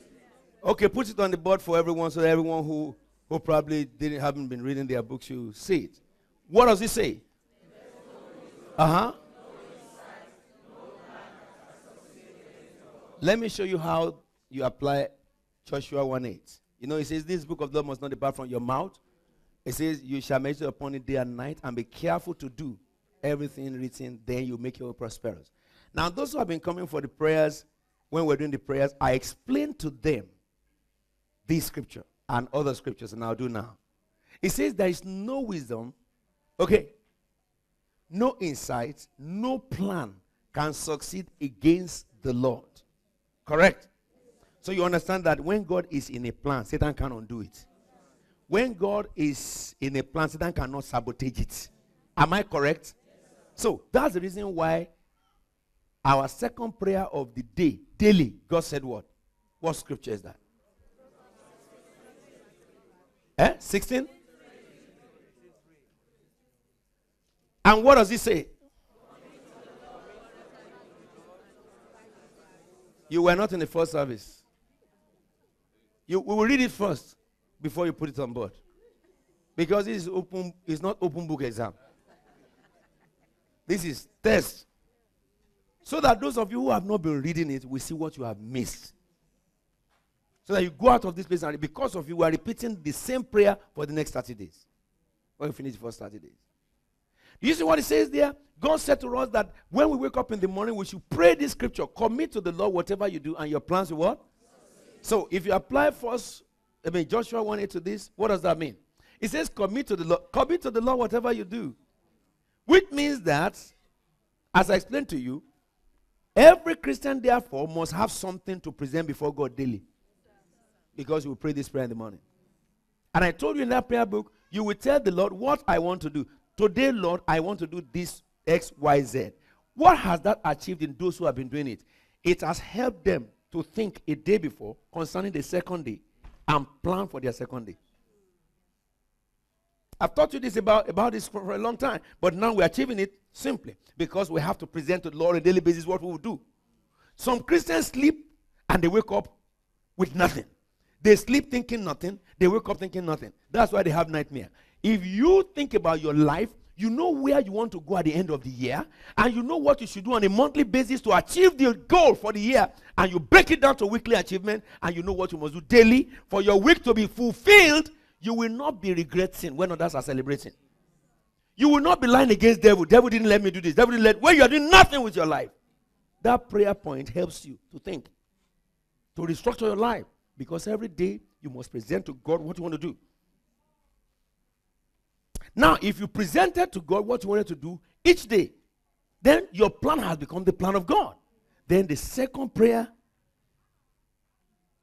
Okay, put it on the board for everyone so everyone who who probably didn't haven't been reading their books, you see it. What does it say? Uh huh. Let me show you how you apply Joshua 1 8. You know, it says, This book of law must not depart from your mouth. It says, You shall meditate upon it day and night, and be careful to do everything written, then you make your prosperous. Now, those who have been coming for the prayers, when we're doing the prayers, I explained to them this scripture and other scriptures, and I'll do now. It says there is no wisdom, okay, no insight, no plan can succeed against the Lord. Correct? So you understand that when God is in a plan, Satan cannot do it. When God is in a plan, Satan cannot sabotage it. Am I correct? So that's the reason why our second prayer of the day, daily, God said what? What scripture is that? Eh? 16? And what does he say? You were not in the first service. You, we will read it first before you put it on board. Because this is open, it's not open book exam. This is test. So that those of you who have not been reading it will see what you have missed. So that you go out of this place and because of you, we are repeating the same prayer for the next 30 days. When you finish the first 30 days. You see what it says there? God said to us that when we wake up in the morning, we should pray this scripture. Commit to the Lord whatever you do, and your plans will what? So if you apply first, I mean Joshua 1 8 to this, what does that mean? It says commit to the Lord. Commit to the Lord whatever you do. Which means that, as I explained to you, every Christian therefore must have something to present before God daily. Because you will pray this prayer in the morning. And I told you in that prayer book, you will tell the Lord what I want to do. Today, Lord, I want to do this X, Y, Z. What has that achieved in those who have been doing it? It has helped them to think a day before concerning the second day and plan for their second day. I've taught you this about, about this for a long time, but now we're achieving it simply because we have to present to the Lord on a daily basis what we will do. Some Christians sleep and they wake up with nothing. They sleep thinking nothing, they wake up thinking nothing. That's why they have nightmare. If you think about your life, you know where you want to go at the end of the year, and you know what you should do on a monthly basis to achieve the goal for the year, and you break it down to weekly achievement, and you know what you must do daily for your week to be fulfilled, you will not be regretting when others are celebrating. You will not be lying against devil. Devil didn't let me do this. Devil didn't let when you are doing nothing with your life. That prayer point helps you to think, to restructure your life. Because every day you must present to God what you want to do. Now, if you presented to God what you wanted to do each day, then your plan has become the plan of God. Then the second prayer,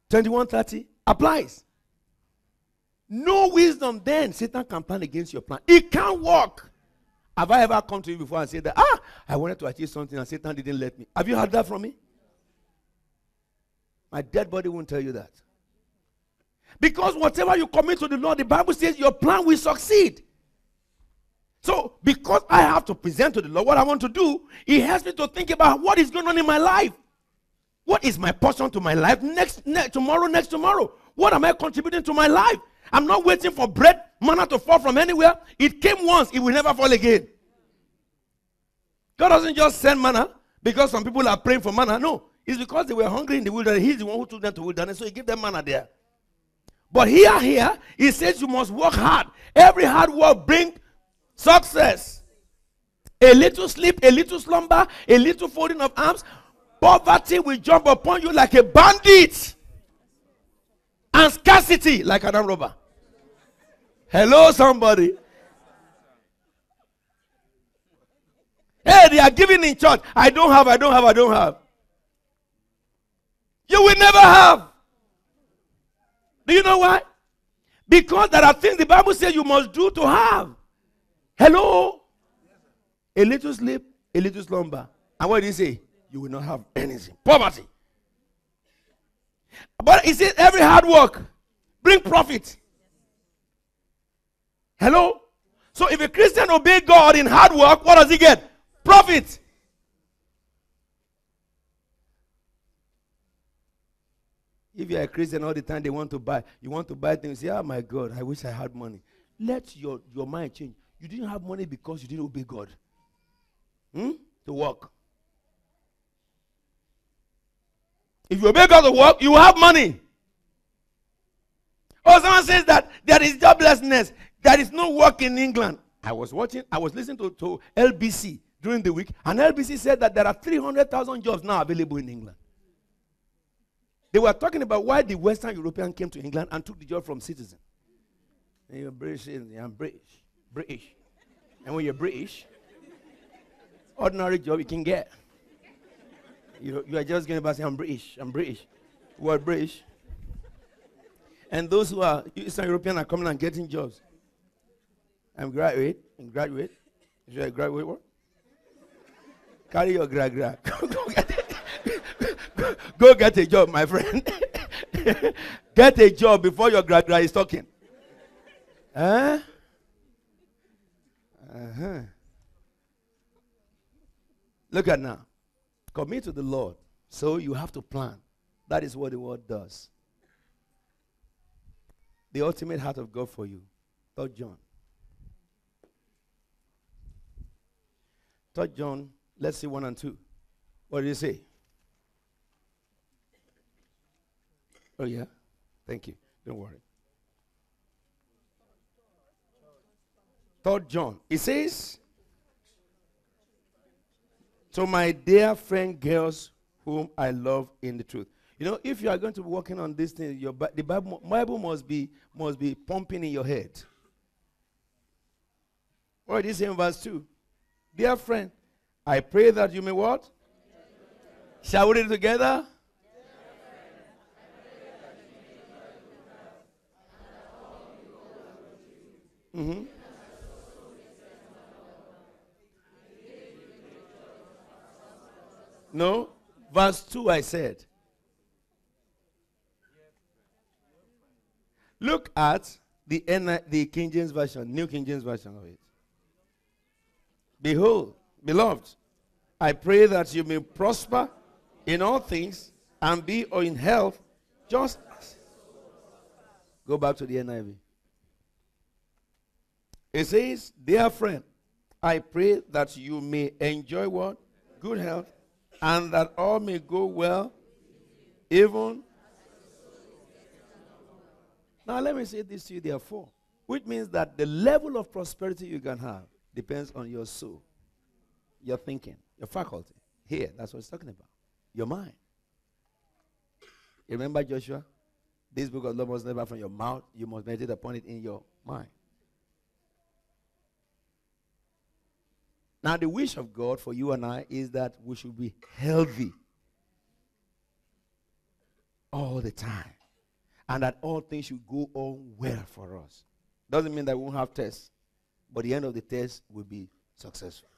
2130, applies. No wisdom, then Satan can plan against your plan. It can't work. Have I ever come to you before and said that, ah, I wanted to achieve something and Satan didn't let me? Have you heard that from me? My dead body won't tell you that. Because whatever you commit to the Lord, the Bible says your plan will succeed. So, because I have to present to the Lord what I want to do, He helps me to think about what is going on in my life. What is my portion to my life next, next tomorrow, next tomorrow? What am I contributing to my life? I'm not waiting for bread, manna to fall from anywhere. It came once, it will never fall again. God doesn't just send manna because some people are praying for manna. No, it's because they were hungry in the wilderness. He's the one who took them to wilderness, so He gave them manna there. But here, here, He says you must work hard. Every hard work brings Success. A little sleep, a little slumber, a little folding of arms. Poverty will jump upon you like a bandit. And scarcity like an arm robber. Hello, somebody. Hey, they are giving in church. I don't have, I don't have, I don't have. You will never have. Do you know why? Because there are things the Bible says you must do to have. Hello? A little sleep, a little slumber. And what did he say? You will not have anything. Poverty. But he said every hard work bring profit. Hello? So if a Christian obey God in hard work, what does he get? Profit. If you're a Christian all the time, they want to buy. You want to buy things. Yeah, oh my God, I wish I had money. Let your, your mind change. You didn't have money because you didn't obey God. Hmm? To work. If you obey God to work, you will have money. Or someone says that there is joblessness. There is no work in England. I was watching, I was listening to, to LBC during the week, and LBC said that there are 300,000 jobs now available in England. They were talking about why the Western European came to England and took the job from citizens. You're British, I'm British. British. And when you're British, ordinary job you can get. You, you are just going to say, I'm British, I'm British. We're British. And those who are Eastern European are coming and getting jobs. I'm graduate, and graduate. Is a graduate what? Carry your gra gra. go, get go get a job, my friend. get a job before your gra gra is talking. Huh? Uh-huh. Look at now. Commit to the Lord. So you have to plan. That is what the word does. the ultimate heart of God for you. Third John. Third John, let's see one and two. What did he say? Oh, yeah? Thank you. Don't worry. Third John. It says, To my dear friend Gaius whom I love in the truth. You know, if you are going to be working on this thing, your the Bible, Bible must be must be pumping in your head. What did he say in verse 2? Dear friend, I pray that you may what? Shall we read it together? Mm-hmm. No, verse 2 I said. Look at the, N- the King James Version, New King James Version of it. Behold, beloved, I pray that you may prosper in all things and be in health just as. Go back to the NIV. It says, Dear friend, I pray that you may enjoy what? Good health, and that all may go well, even. Now, let me say this to you, therefore, which means that the level of prosperity you can have depends on your soul, your thinking, your faculty. Here, that's what it's talking about. Your mind. You remember Joshua? This book of law must never from your mouth, you must meditate upon it in your mind. Now, the wish of God for you and I is that we should be healthy all the time. And that all things should go on well for us. Doesn't mean that we won't have tests, but the end of the test will be successful.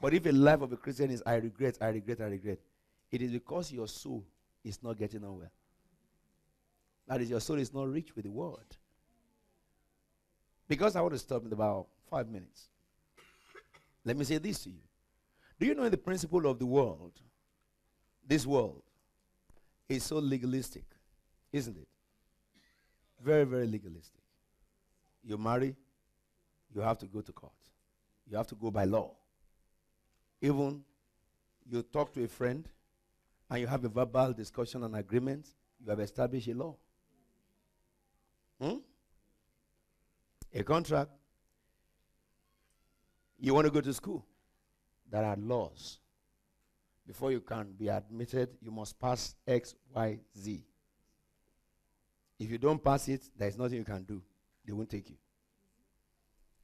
But if a life of a Christian is I regret, I regret, I regret, it is because your soul is not getting on well. That is, your soul is not rich with the word. Because I want to stop in about five minutes. Let me say this to you. Do you know the principle of the world? This world is so legalistic, isn't it? Very, very legalistic. You marry, you have to go to court. You have to go by law. Even you talk to a friend and you have a verbal discussion and agreement, you have established a law. Hmm? A contract. You want to go to school. There are laws. Before you can be admitted, you must pass X, Y, Z. If you don't pass it, there is nothing you can do. They won't take you.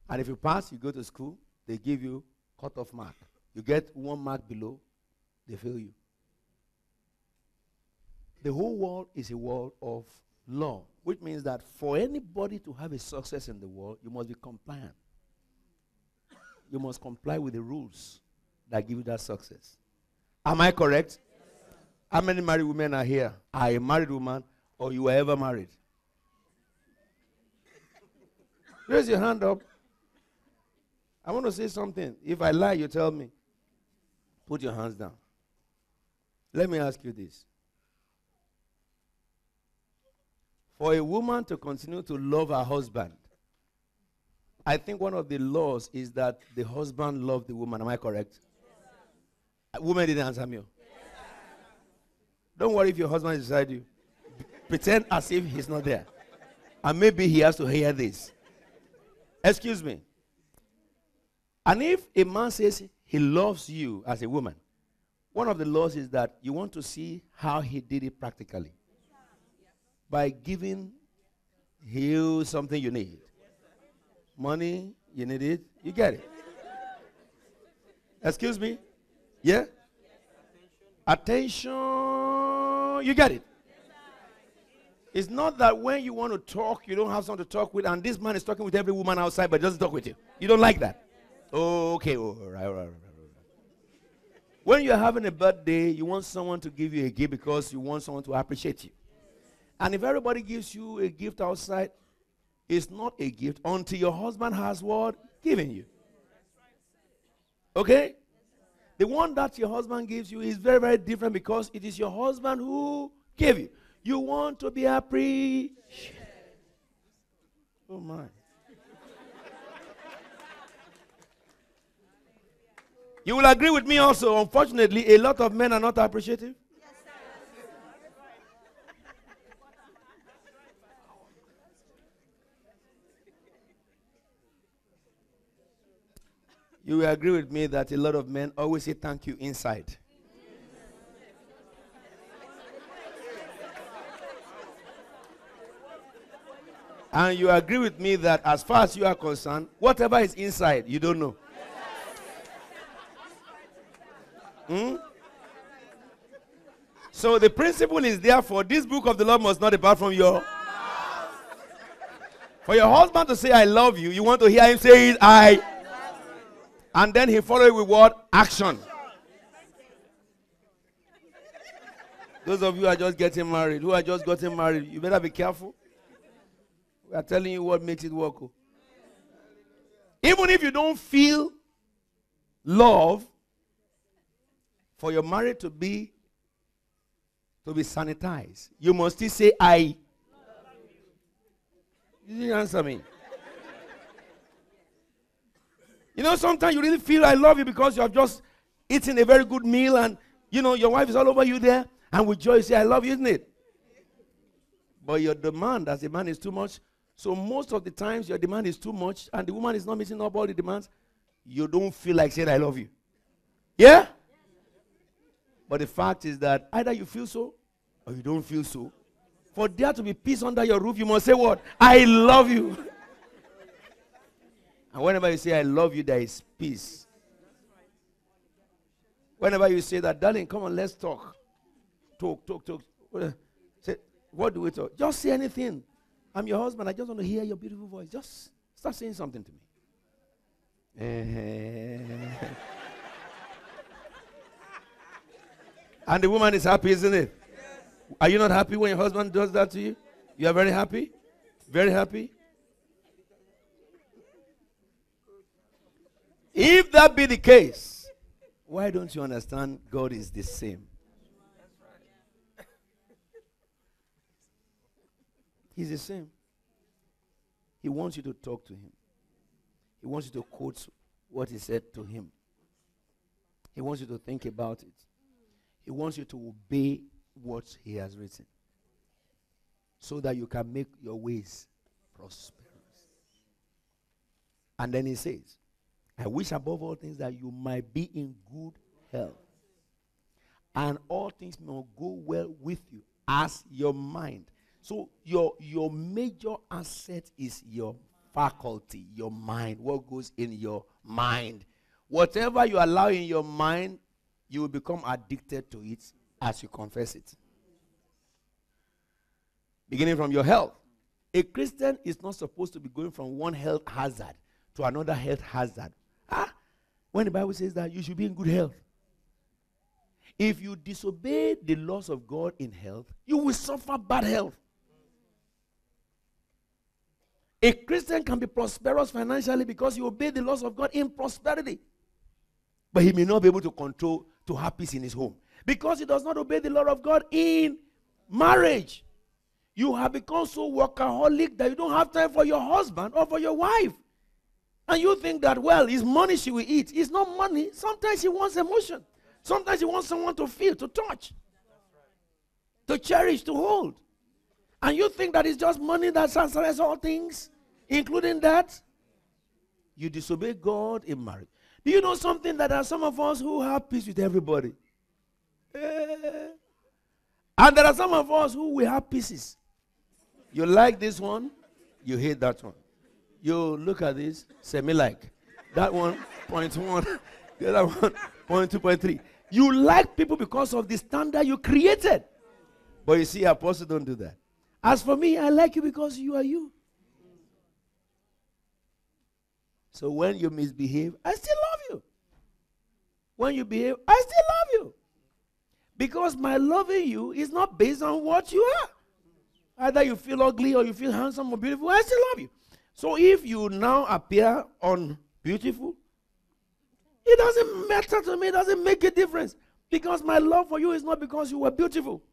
And if you pass, you go to school, they give you cut-off mark. You get one mark below, they fail you. The whole world is a world of law, which means that for anybody to have a success in the world, you must be compliant. You must comply with the rules that give you that success. Am I correct? Yes, How many married women are here? Are a married woman or you were ever married? Raise your hand up. I want to say something. If I lie, you tell me. Put your hands down. Let me ask you this. For a woman to continue to love her husband, I think one of the laws is that the husband love the woman. Am I correct? Yes, woman didn't answer me. Yes, Don't worry if your husband is beside you. Pretend as if he's not there. And maybe he has to hear this. Excuse me. And if a man says he loves you as a woman. One of the laws is that you want to see how he did it practically. By giving you something you need. Money, you need it, you get it. Excuse me? Yeah? Attention, you get it. It's not that when you want to talk, you don't have someone to talk with, and this man is talking with every woman outside but doesn't talk with you. You don't like that. Oh, okay. all right, all right, all right. When you're having a birthday, you want someone to give you a gift because you want someone to appreciate you. And if everybody gives you a gift outside, it's not a gift until your husband has what? Given you. Okay? The one that your husband gives you is very, very different because it is your husband who gave you. You want to be appreciated. Oh my. You will agree with me also, unfortunately, a lot of men are not appreciative. You will agree with me that a lot of men always say thank you inside. And you agree with me that as far as you are concerned, whatever is inside, you don't know. Hmm? So the principle is therefore this book of the law must not depart from your. For your husband to say, I love you, you want to hear him say I. And then he followed it with what? Action. Those of you who are just getting married, who are just getting married, you better be careful. We are telling you what makes it work. Oh. Even if you don't feel love, for your marriage to be to be sanitized, you must still say I. You didn't answer me. You know, sometimes you really feel I love you because you have just eaten a very good meal and you know your wife is all over you there, and with joy you say, I love you, isn't it? But your demand as a man is too much. So most of the times your demand is too much and the woman is not meeting up all the demands, you don't feel like saying I love you. Yeah? But the fact is that either you feel so or you don't feel so. For there to be peace under your roof, you must say what? I love you. and whenever you say I love you, there is peace. Whenever you say that, darling, come on, let's talk. Talk, talk, talk. Say, what do we talk? Just say anything. I'm your husband. I just want to hear your beautiful voice. Just start saying something to me. Eh. and the woman is happy, isn't it? Are you not happy when your husband does that to you? You are very happy? Very happy? If that be the case, why don't you understand God is the same? He's the same. He wants you to talk to him. He wants you to quote what he said to him. He wants you to think about it. He wants you to obey what he has written so that you can make your ways prosperous. And then he says, I wish above all things that you might be in good health and all things may go well with you as your mind so your your major asset is your faculty, your mind, what goes in your mind. Whatever you allow in your mind, you will become addicted to it as you confess it. Beginning from your health. A Christian is not supposed to be going from one health hazard to another health hazard. When the Bible says that you should be in good health. If you disobey the laws of God in health, you will suffer bad health. A Christian can be prosperous financially because he obey the laws of God in prosperity. But he may not be able to control to have peace in his home because he does not obey the law of God in marriage. You have become so workaholic that you don't have time for your husband or for your wife. And you think that, well, it's money she will eat. It's not money. Sometimes she wants emotion. Sometimes she wants someone to feel, to touch, to cherish, to hold. And you think that it's just money that satisfies all things, including that? You disobey God in marriage. Do you know something that there are some of us who have peace with everybody? Eh. And there are some of us who will have pieces. You like this one, you hate that one. You look at this, semi like. That one, point one. The other one, point two, point three. You like people because of the standard you created. But you see, apostles don't do that. As for me, I like you because you are you. So when you misbehave, I still love you. When you behave, I still love you. Because my loving you is not based on what you are. Either you feel ugly or you feel handsome or beautiful, I still love you. So if you now appear unbeautiful, it doesn't matter to me, it doesn't make a difference. Because my love for you is not because you were beautiful.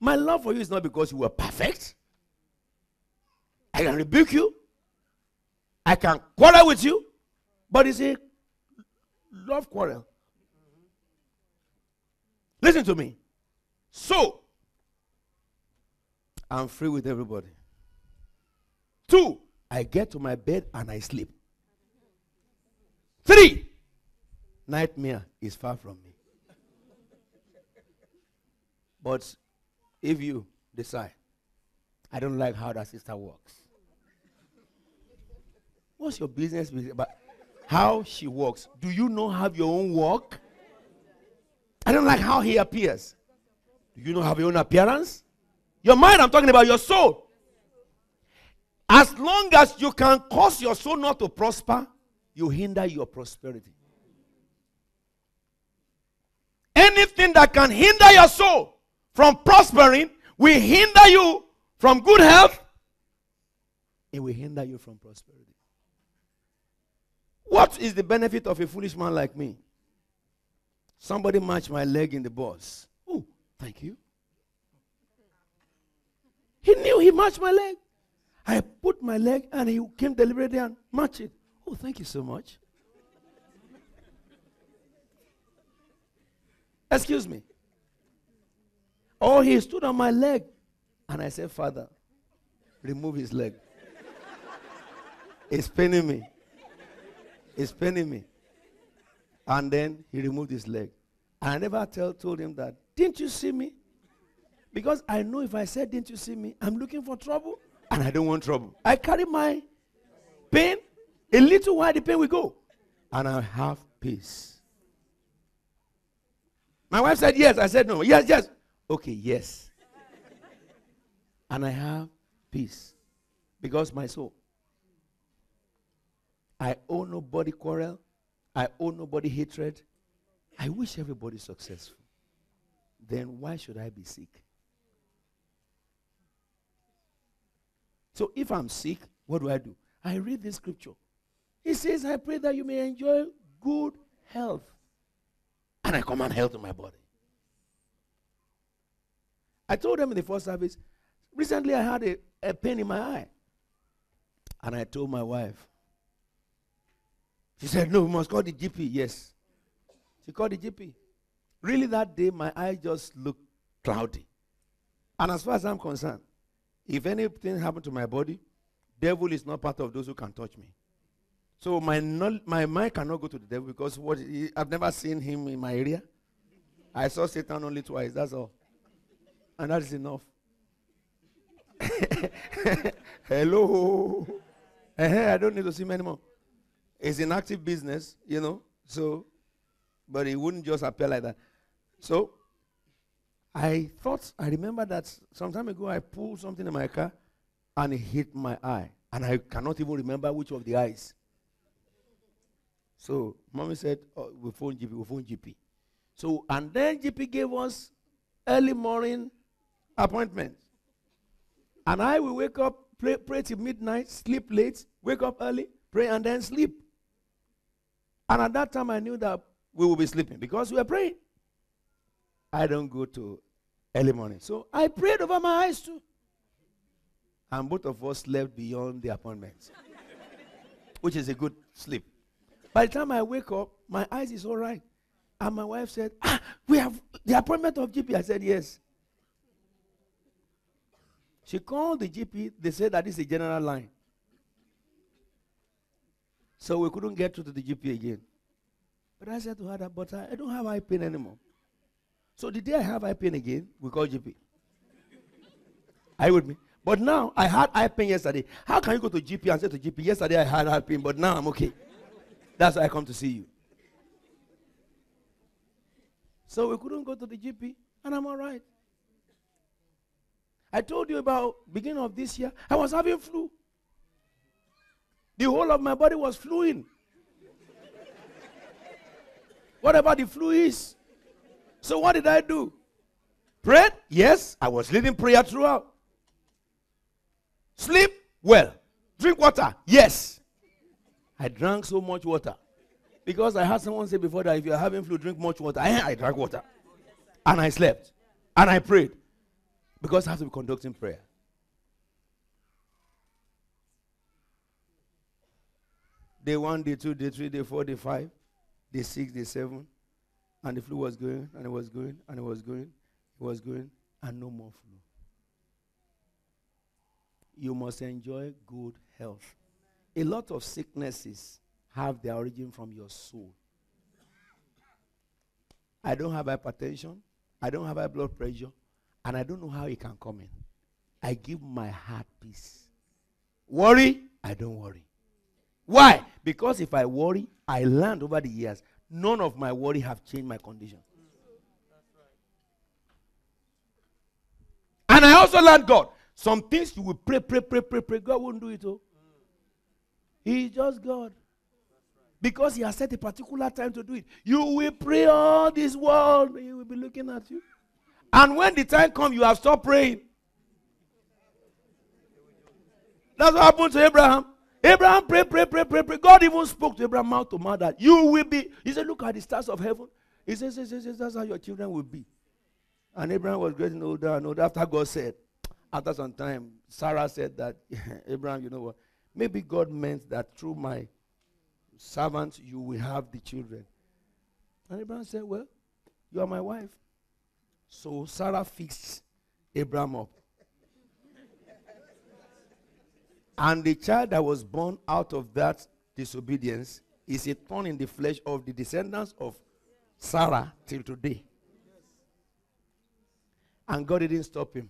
My love for you is not because you were perfect. I can rebuke you. I can quarrel with you. But it's a love quarrel. Listen to me. So, I'm free with everybody. Two, I get to my bed and I sleep. Three, nightmare is far from me. But if you decide, I don't like how that sister works. What's your business with about how she works? Do you not have your own work? I don't like how he appears. Do you not have your own appearance? Your mind, I'm talking about your soul. As long as you can cause your soul not to prosper, you hinder your prosperity. Anything that can hinder your soul from prospering will hinder you from good health. It will hinder you from prosperity. What is the benefit of a foolish man like me? Somebody match my leg in the bus. Oh, thank you. He knew he matched my leg. I put my leg and he came deliberately and matched it. Oh, thank you so much. Excuse me. Oh, he stood on my leg. And I said, Father, remove his leg. it's paining me. It's paining me. And then he removed his leg. And I never tell, told him that. Didn't you see me? Because I know if I said, Didn't you see me? I'm looking for trouble. And I don't want trouble. I carry my pain. A little while the pain will go. And I have peace. My wife said yes. I said no. Yes, yes. Okay, yes. and I have peace. Because my soul. I owe nobody quarrel. I owe nobody hatred. I wish everybody successful. Then why should I be sick? So if I'm sick, what do I do? I read this scripture. It says, I pray that you may enjoy good health. And I command health in my body. I told them in the first service, recently I had a, a pain in my eye. And I told my wife. She said, No, we must call the GP. Yes. She called the GP. Really, that day, my eye just looked cloudy. And as far as I'm concerned, if anything happened to my body, devil is not part of those who can touch me. So my, my mind cannot go to the devil because what he, I've never seen him in my area. I saw Satan only twice, that's all. And that is enough. Hello. I don't need to see him anymore. It's an active business, you know. So, but it wouldn't just appear like that. So, I thought, I remember that some time ago I pulled something in my car and it hit my eye. And I cannot even remember which of the eyes. So, mommy said, oh, we phone GP, we phone GP. So, and then GP gave us early morning appointment. And I will wake up, pray, pray till midnight, sleep late, wake up early, pray, and then sleep. And at that time, I knew that we will be sleeping because we were praying. I don't go to early morning. So I prayed over my eyes too. And both of us slept beyond the appointment, which is a good sleep. By the time I wake up, my eyes is all right. And my wife said, Ah, we have the appointment of GP. I said, Yes. She called the GP. They said that this is a general line. So we couldn't get through to the GP again. But I said to her that, but I, I don't have eye pain anymore. So the day I have eye pain again, we call GP. Are you with me? But now I had eye pain yesterday. How can you go to GP and say to GP, yesterday I had eye pain, but now I'm okay? That's why I come to see you. So we couldn't go to the GP, and I'm all right. I told you about beginning of this year, I was having flu. The whole of my body was fluing. Whatever the flu is. So what did I do? Prayed? Yes, I was leading prayer throughout. Sleep? Well. Drink water? Yes. I drank so much water. Because I had someone say before that if you're having flu, drink much water. I, I drank water. And I slept. And I prayed. Because I have to be conducting prayer. Day one, day two, day three, day four, day five, day six, day seven. And the flu was going, and it was going, and it was going, it was going, and no more flu. You must enjoy good health. A lot of sicknesses have their origin from your soul. I don't have hypertension. I don't have high blood pressure. And I don't know how it can come in. I give my heart peace. Worry, I don't worry. Why? Because if I worry, I learned over the years, none of my worry have changed my condition. And I also learned God. Some things you will pray, pray, pray, pray, pray. God won't do it. Oh. He is just God. Because He has set a particular time to do it. You will pray all this world. He will be looking at you. And when the time comes, you have stopped praying. That's what happened to Abraham. Abraham prayed, pray, pray, pray, pray. God even spoke to Abraham mouth to mouth that you will be. He said, Look at the stars of heaven. He says, says, says, That's how your children will be. And Abraham was getting older and older. After God said, after some time, Sarah said that, Abraham, you know what? Maybe God meant that through my servants you will have the children. And Abraham said, Well, you are my wife. So Sarah fixed Abraham up. And the child that was born out of that disobedience is a thorn in the flesh of the descendants of Sarah till today. And God didn't stop him.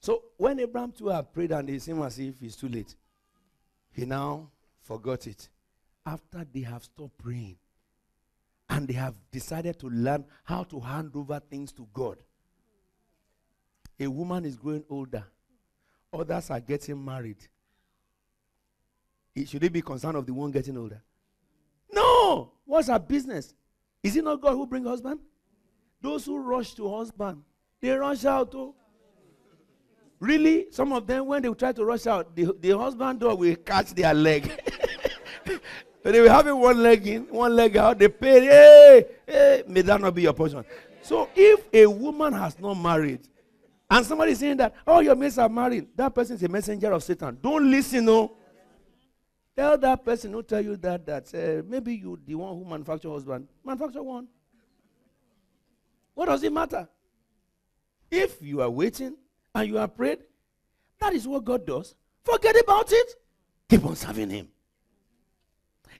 So when Abraham too had prayed and it seemed as if it's too late, he now forgot it. After they have stopped praying and they have decided to learn how to hand over things to God. A woman is growing older. Others are getting married. It, should it be concerned of the one getting older? No. What's our business? Is it not God who bring husband? Those who rush to husband, they rush out. Oh. Really? Some of them, when they try to rush out, the, the husband door will catch their leg. they will have one leg in, one leg out. They pay. Hey, hey, may that not be your portion. So if a woman has not married, and somebody saying that, oh, your mates are married, that person is a messenger of Satan. Don't listen, no. Tell that person who tell you that that uh, maybe you the one who manufacture husband, manufacture one. What does it matter? If you are waiting and you are prayed, that is what God does. Forget about it. Keep on serving Him.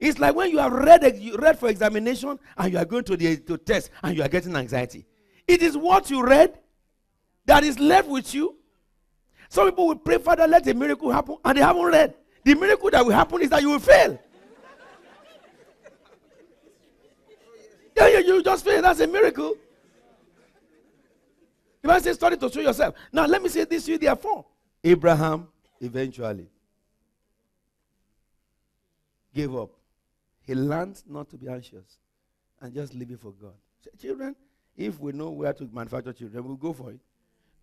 It's like when you have read, read for examination and you are going to the to test and you are getting anxiety. It is what you read that is left with you. Some people will pray, Father, let a miracle happen, and they haven't read. The miracle that will happen is that you will fail. yeah, you just fail. That's a miracle. The Bible says, study to show yourself. Now, let me say this to you, therefore. Abraham eventually gave up. He learned not to be anxious and just leave it for God. Children, if we know where to manufacture children, we'll go for it.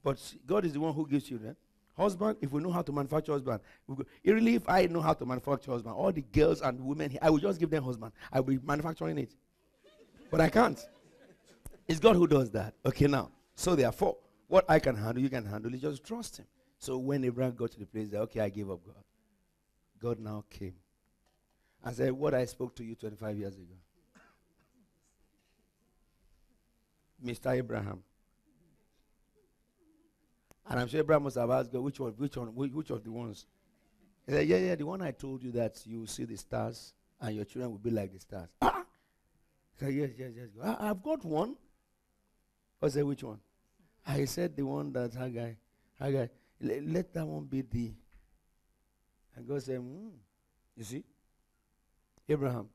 But God is the one who gives children. Husband, if we know how to manufacture husband, go. really, if I know how to manufacture husband, all the girls and women, I will just give them husband. I will be manufacturing it. But I can't. It's God who does that. Okay, now. So therefore, what I can handle, you can handle is just trust him. So when Abraham got to the place that, okay, I gave up God, God now came and said, What I spoke to you 25 years ago. Mr. Abraham. And I'm sure Abraham must have asked God, which one, which one, which of the ones? He said, Yeah, yeah, the one I told you that you will see the stars and your children will be like the stars. Ah! He said, Yes, yes, yes. I, have got one. I said, Which one? I said the one that Haggai, Haggai, let, let that one be the. And God said, mm. You see? Abraham,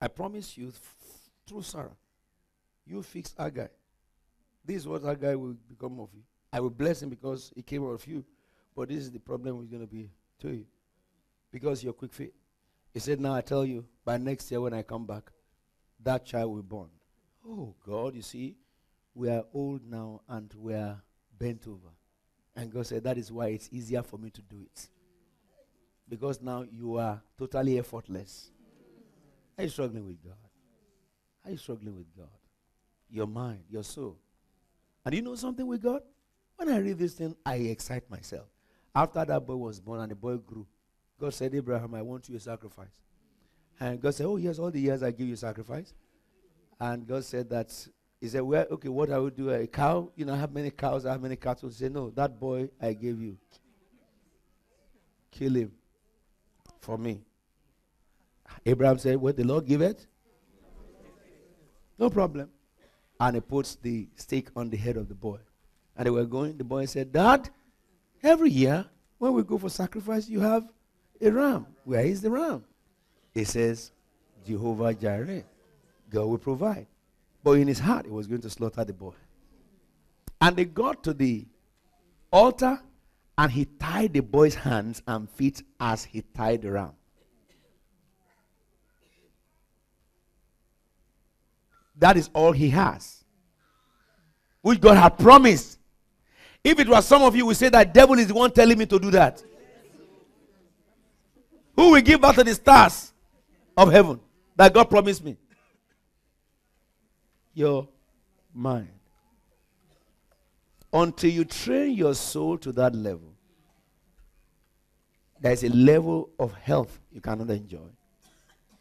I promise you through Sarah, you fix Haggai. This is what Haggai will become of you. I will bless him because he came out of you. But this is the problem is going to be to you. Because you're quick feet. He said, Now I tell you, by next year when I come back, that child will be born. Oh God, you see, we are old now and we are bent over. And God said, That is why it's easier for me to do it. Because now you are totally effortless. Are you struggling with God? Are you struggling with God? Your mind, your soul. And you know something with God? When I read this thing, I excite myself. After that boy was born and the boy grew, God said, Abraham, I want you a sacrifice. And God said, Oh, yes, all the years I give you sacrifice. And God said that, He said, Well, okay, what I would do, a cow, you know, I have many cows, I have many cattle. He said, No, that boy I gave you. Kill him for me. Abraham said, What the Lord give it? No problem. And he puts the stake on the head of the boy. And they were going. The boy said, Dad, every year when we go for sacrifice, you have a ram. Where is the ram? He says, Jehovah Jireh. God will provide. But in his heart, he was going to slaughter the boy. And they got to the altar and he tied the boy's hands and feet as he tied the ram. That is all he has. Which God had promised. If it was some of you, we say that devil is the one telling me to do that. Who will give back to the stars of heaven that God promised me? Your mind. Until you train your soul to that level, there's a level of health you cannot enjoy.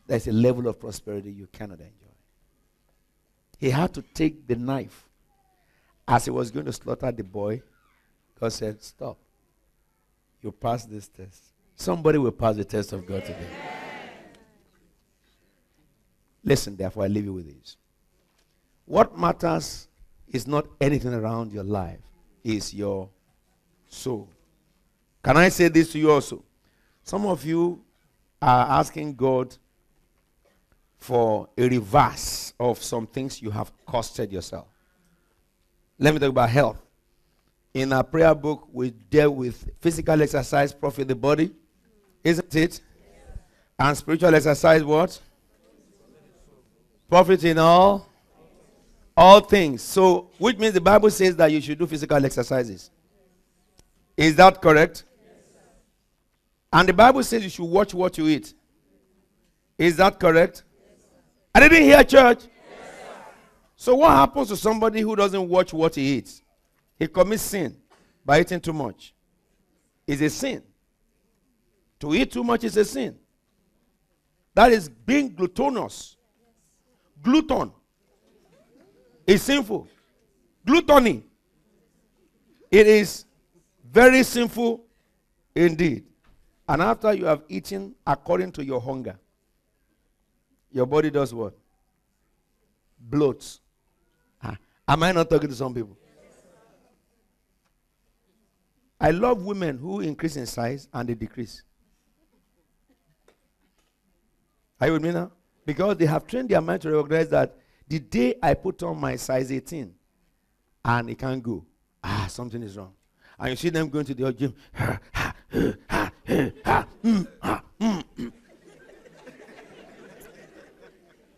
There's a level of prosperity you cannot enjoy. He had to take the knife as he was going to slaughter the boy. God said, Stop. You pass this test. Somebody will pass the test of God today. Listen, therefore, I leave you with this. What matters is not anything around your life, is your soul. Can I say this to you also? Some of you are asking God for a reverse of some things you have costed yourself. Let me talk about health. In our prayer book, we deal with physical exercise, profit the body, isn't it? And spiritual exercise, what? Profit in all all things. So, which means the Bible says that you should do physical exercises. Is that correct? and the Bible says you should watch what you eat. Is that correct? I didn't hear church. so, what happens to somebody who doesn't watch what he eats? He commits sin by eating too much. It's a sin. To eat too much is a sin. That is being gluttonous. Glutton is sinful. Gluttony. It is very sinful indeed. And after you have eaten according to your hunger, your body does what? Bloats. Ah, am I not talking to some people? I love women who increase in size and they decrease. Are you with me now? Because they have trained their mind to recognize that the day I put on my size 18 and it can't go, ah, something is wrong. And you see them going to the gym.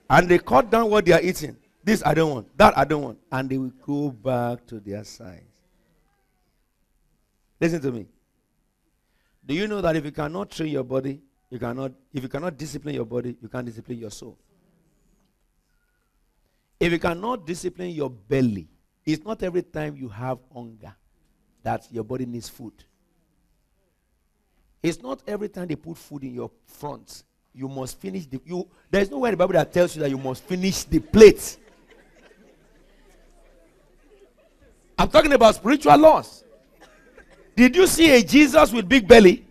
and they cut down what they are eating. This I don't want. That I don't want. And they will go back to their size. Listen to me. Do you know that if you cannot train your body, you cannot, if you cannot discipline your body, you can't discipline your soul. If you cannot discipline your belly, it's not every time you have hunger that your body needs food. It's not every time they put food in your front, you must finish the you there's nowhere in the Bible that tells you that you must finish the plate. I'm talking about spiritual laws. Did you see a Jesus with big belly?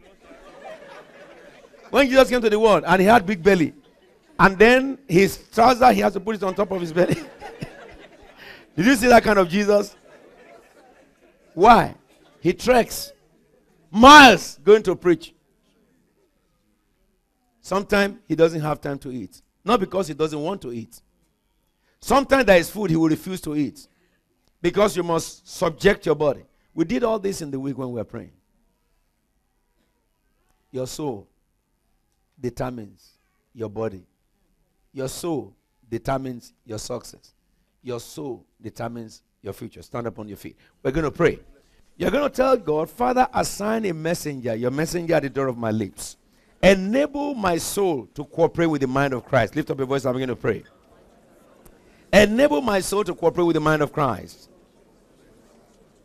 When Jesus came to the world and he had big belly, and then his trouser, he has to put it on top of his belly. Did you see that kind of Jesus? Why? He treks miles going to preach. Sometimes he doesn't have time to eat. Not because he doesn't want to eat. Sometimes there is food he will refuse to eat. Because you must subject your body. We did all this in the week when we were praying. Your soul determines your body. Your soul determines your success. Your soul determines your future. Stand up on your feet. We're going to pray. You're going to tell God, Father, assign a messenger, your messenger at the door of my lips. Enable my soul to cooperate with the mind of Christ. Lift up your voice. I'm going to pray. Enable my soul to cooperate with the mind of Christ.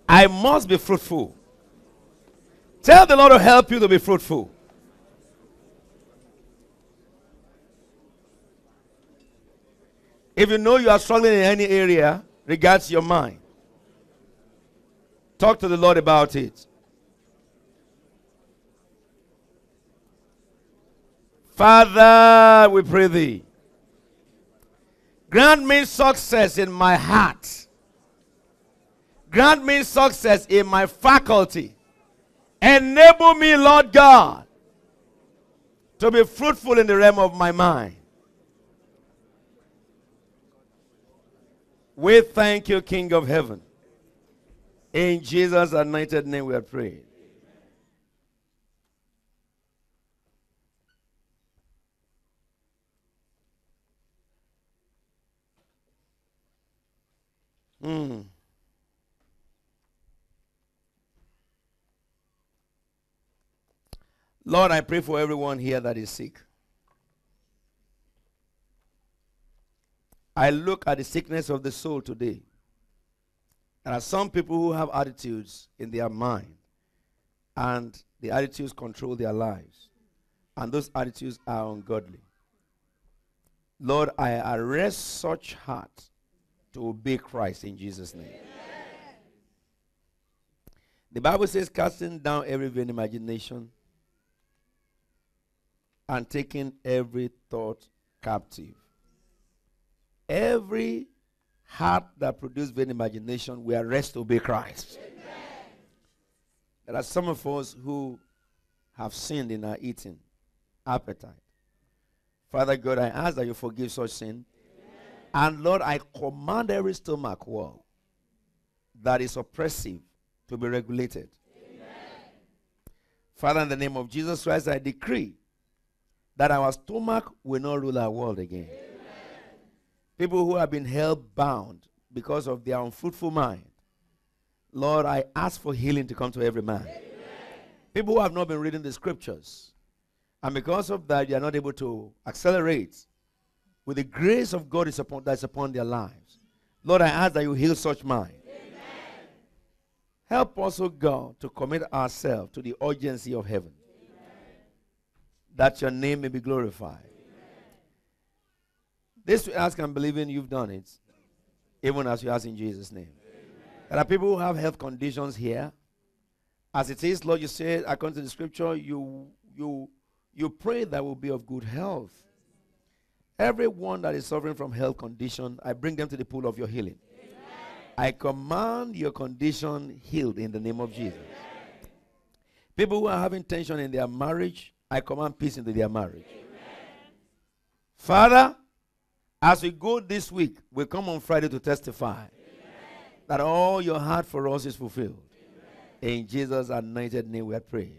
I must be fruitful. Tell the Lord to help you to be fruitful. If you know you are struggling in any area, regards your mind. Talk to the Lord about it. Father, we pray thee. Grant me success in my heart Grant me success in my faculty. Enable me, Lord God, to be fruitful in the realm of my mind. We thank you, King of heaven. In Jesus' anointed name we are praying. Mm. Lord, I pray for everyone here that is sick. I look at the sickness of the soul today. There are some people who have attitudes in their mind, and the attitudes control their lives, and those attitudes are ungodly. Lord, I arrest such hearts to obey Christ in Jesus' name. Amen. The Bible says, casting down every vain imagination and taking every thought captive. Every heart that produces vain imagination, we arrest to obey Christ. Amen. There are some of us who have sinned in our eating appetite. Father God, I ask that you forgive such sin and Lord, I command every stomach wall that is oppressive to be regulated. Amen. Father, in the name of Jesus Christ, I decree that our stomach will not rule our world again. Amen. People who have been held bound because of their unfruitful mind, Lord, I ask for healing to come to every man. Amen. People who have not been reading the scriptures, and because of that, you are not able to accelerate with the grace of God is upon, that's upon their lives. Lord, I ask that you heal such mind. Amen. Help us, O God, to commit ourselves to the urgency of heaven. Amen. That your name may be glorified. Amen. This we ask and believe in you've done it, even as you ask in Jesus' name. There are people who have health conditions here. As it is, Lord, you said, according to the scripture, you you you pray that will be of good health. Everyone that is suffering from health condition, I bring them to the pool of your healing. Amen. I command your condition healed in the name of Jesus. Amen. People who are having tension in their marriage, I command peace into their marriage. Amen. Father, as we go this week, we come on Friday to testify that all your heart for us is fulfilled. In Jesus' anointed name we pray.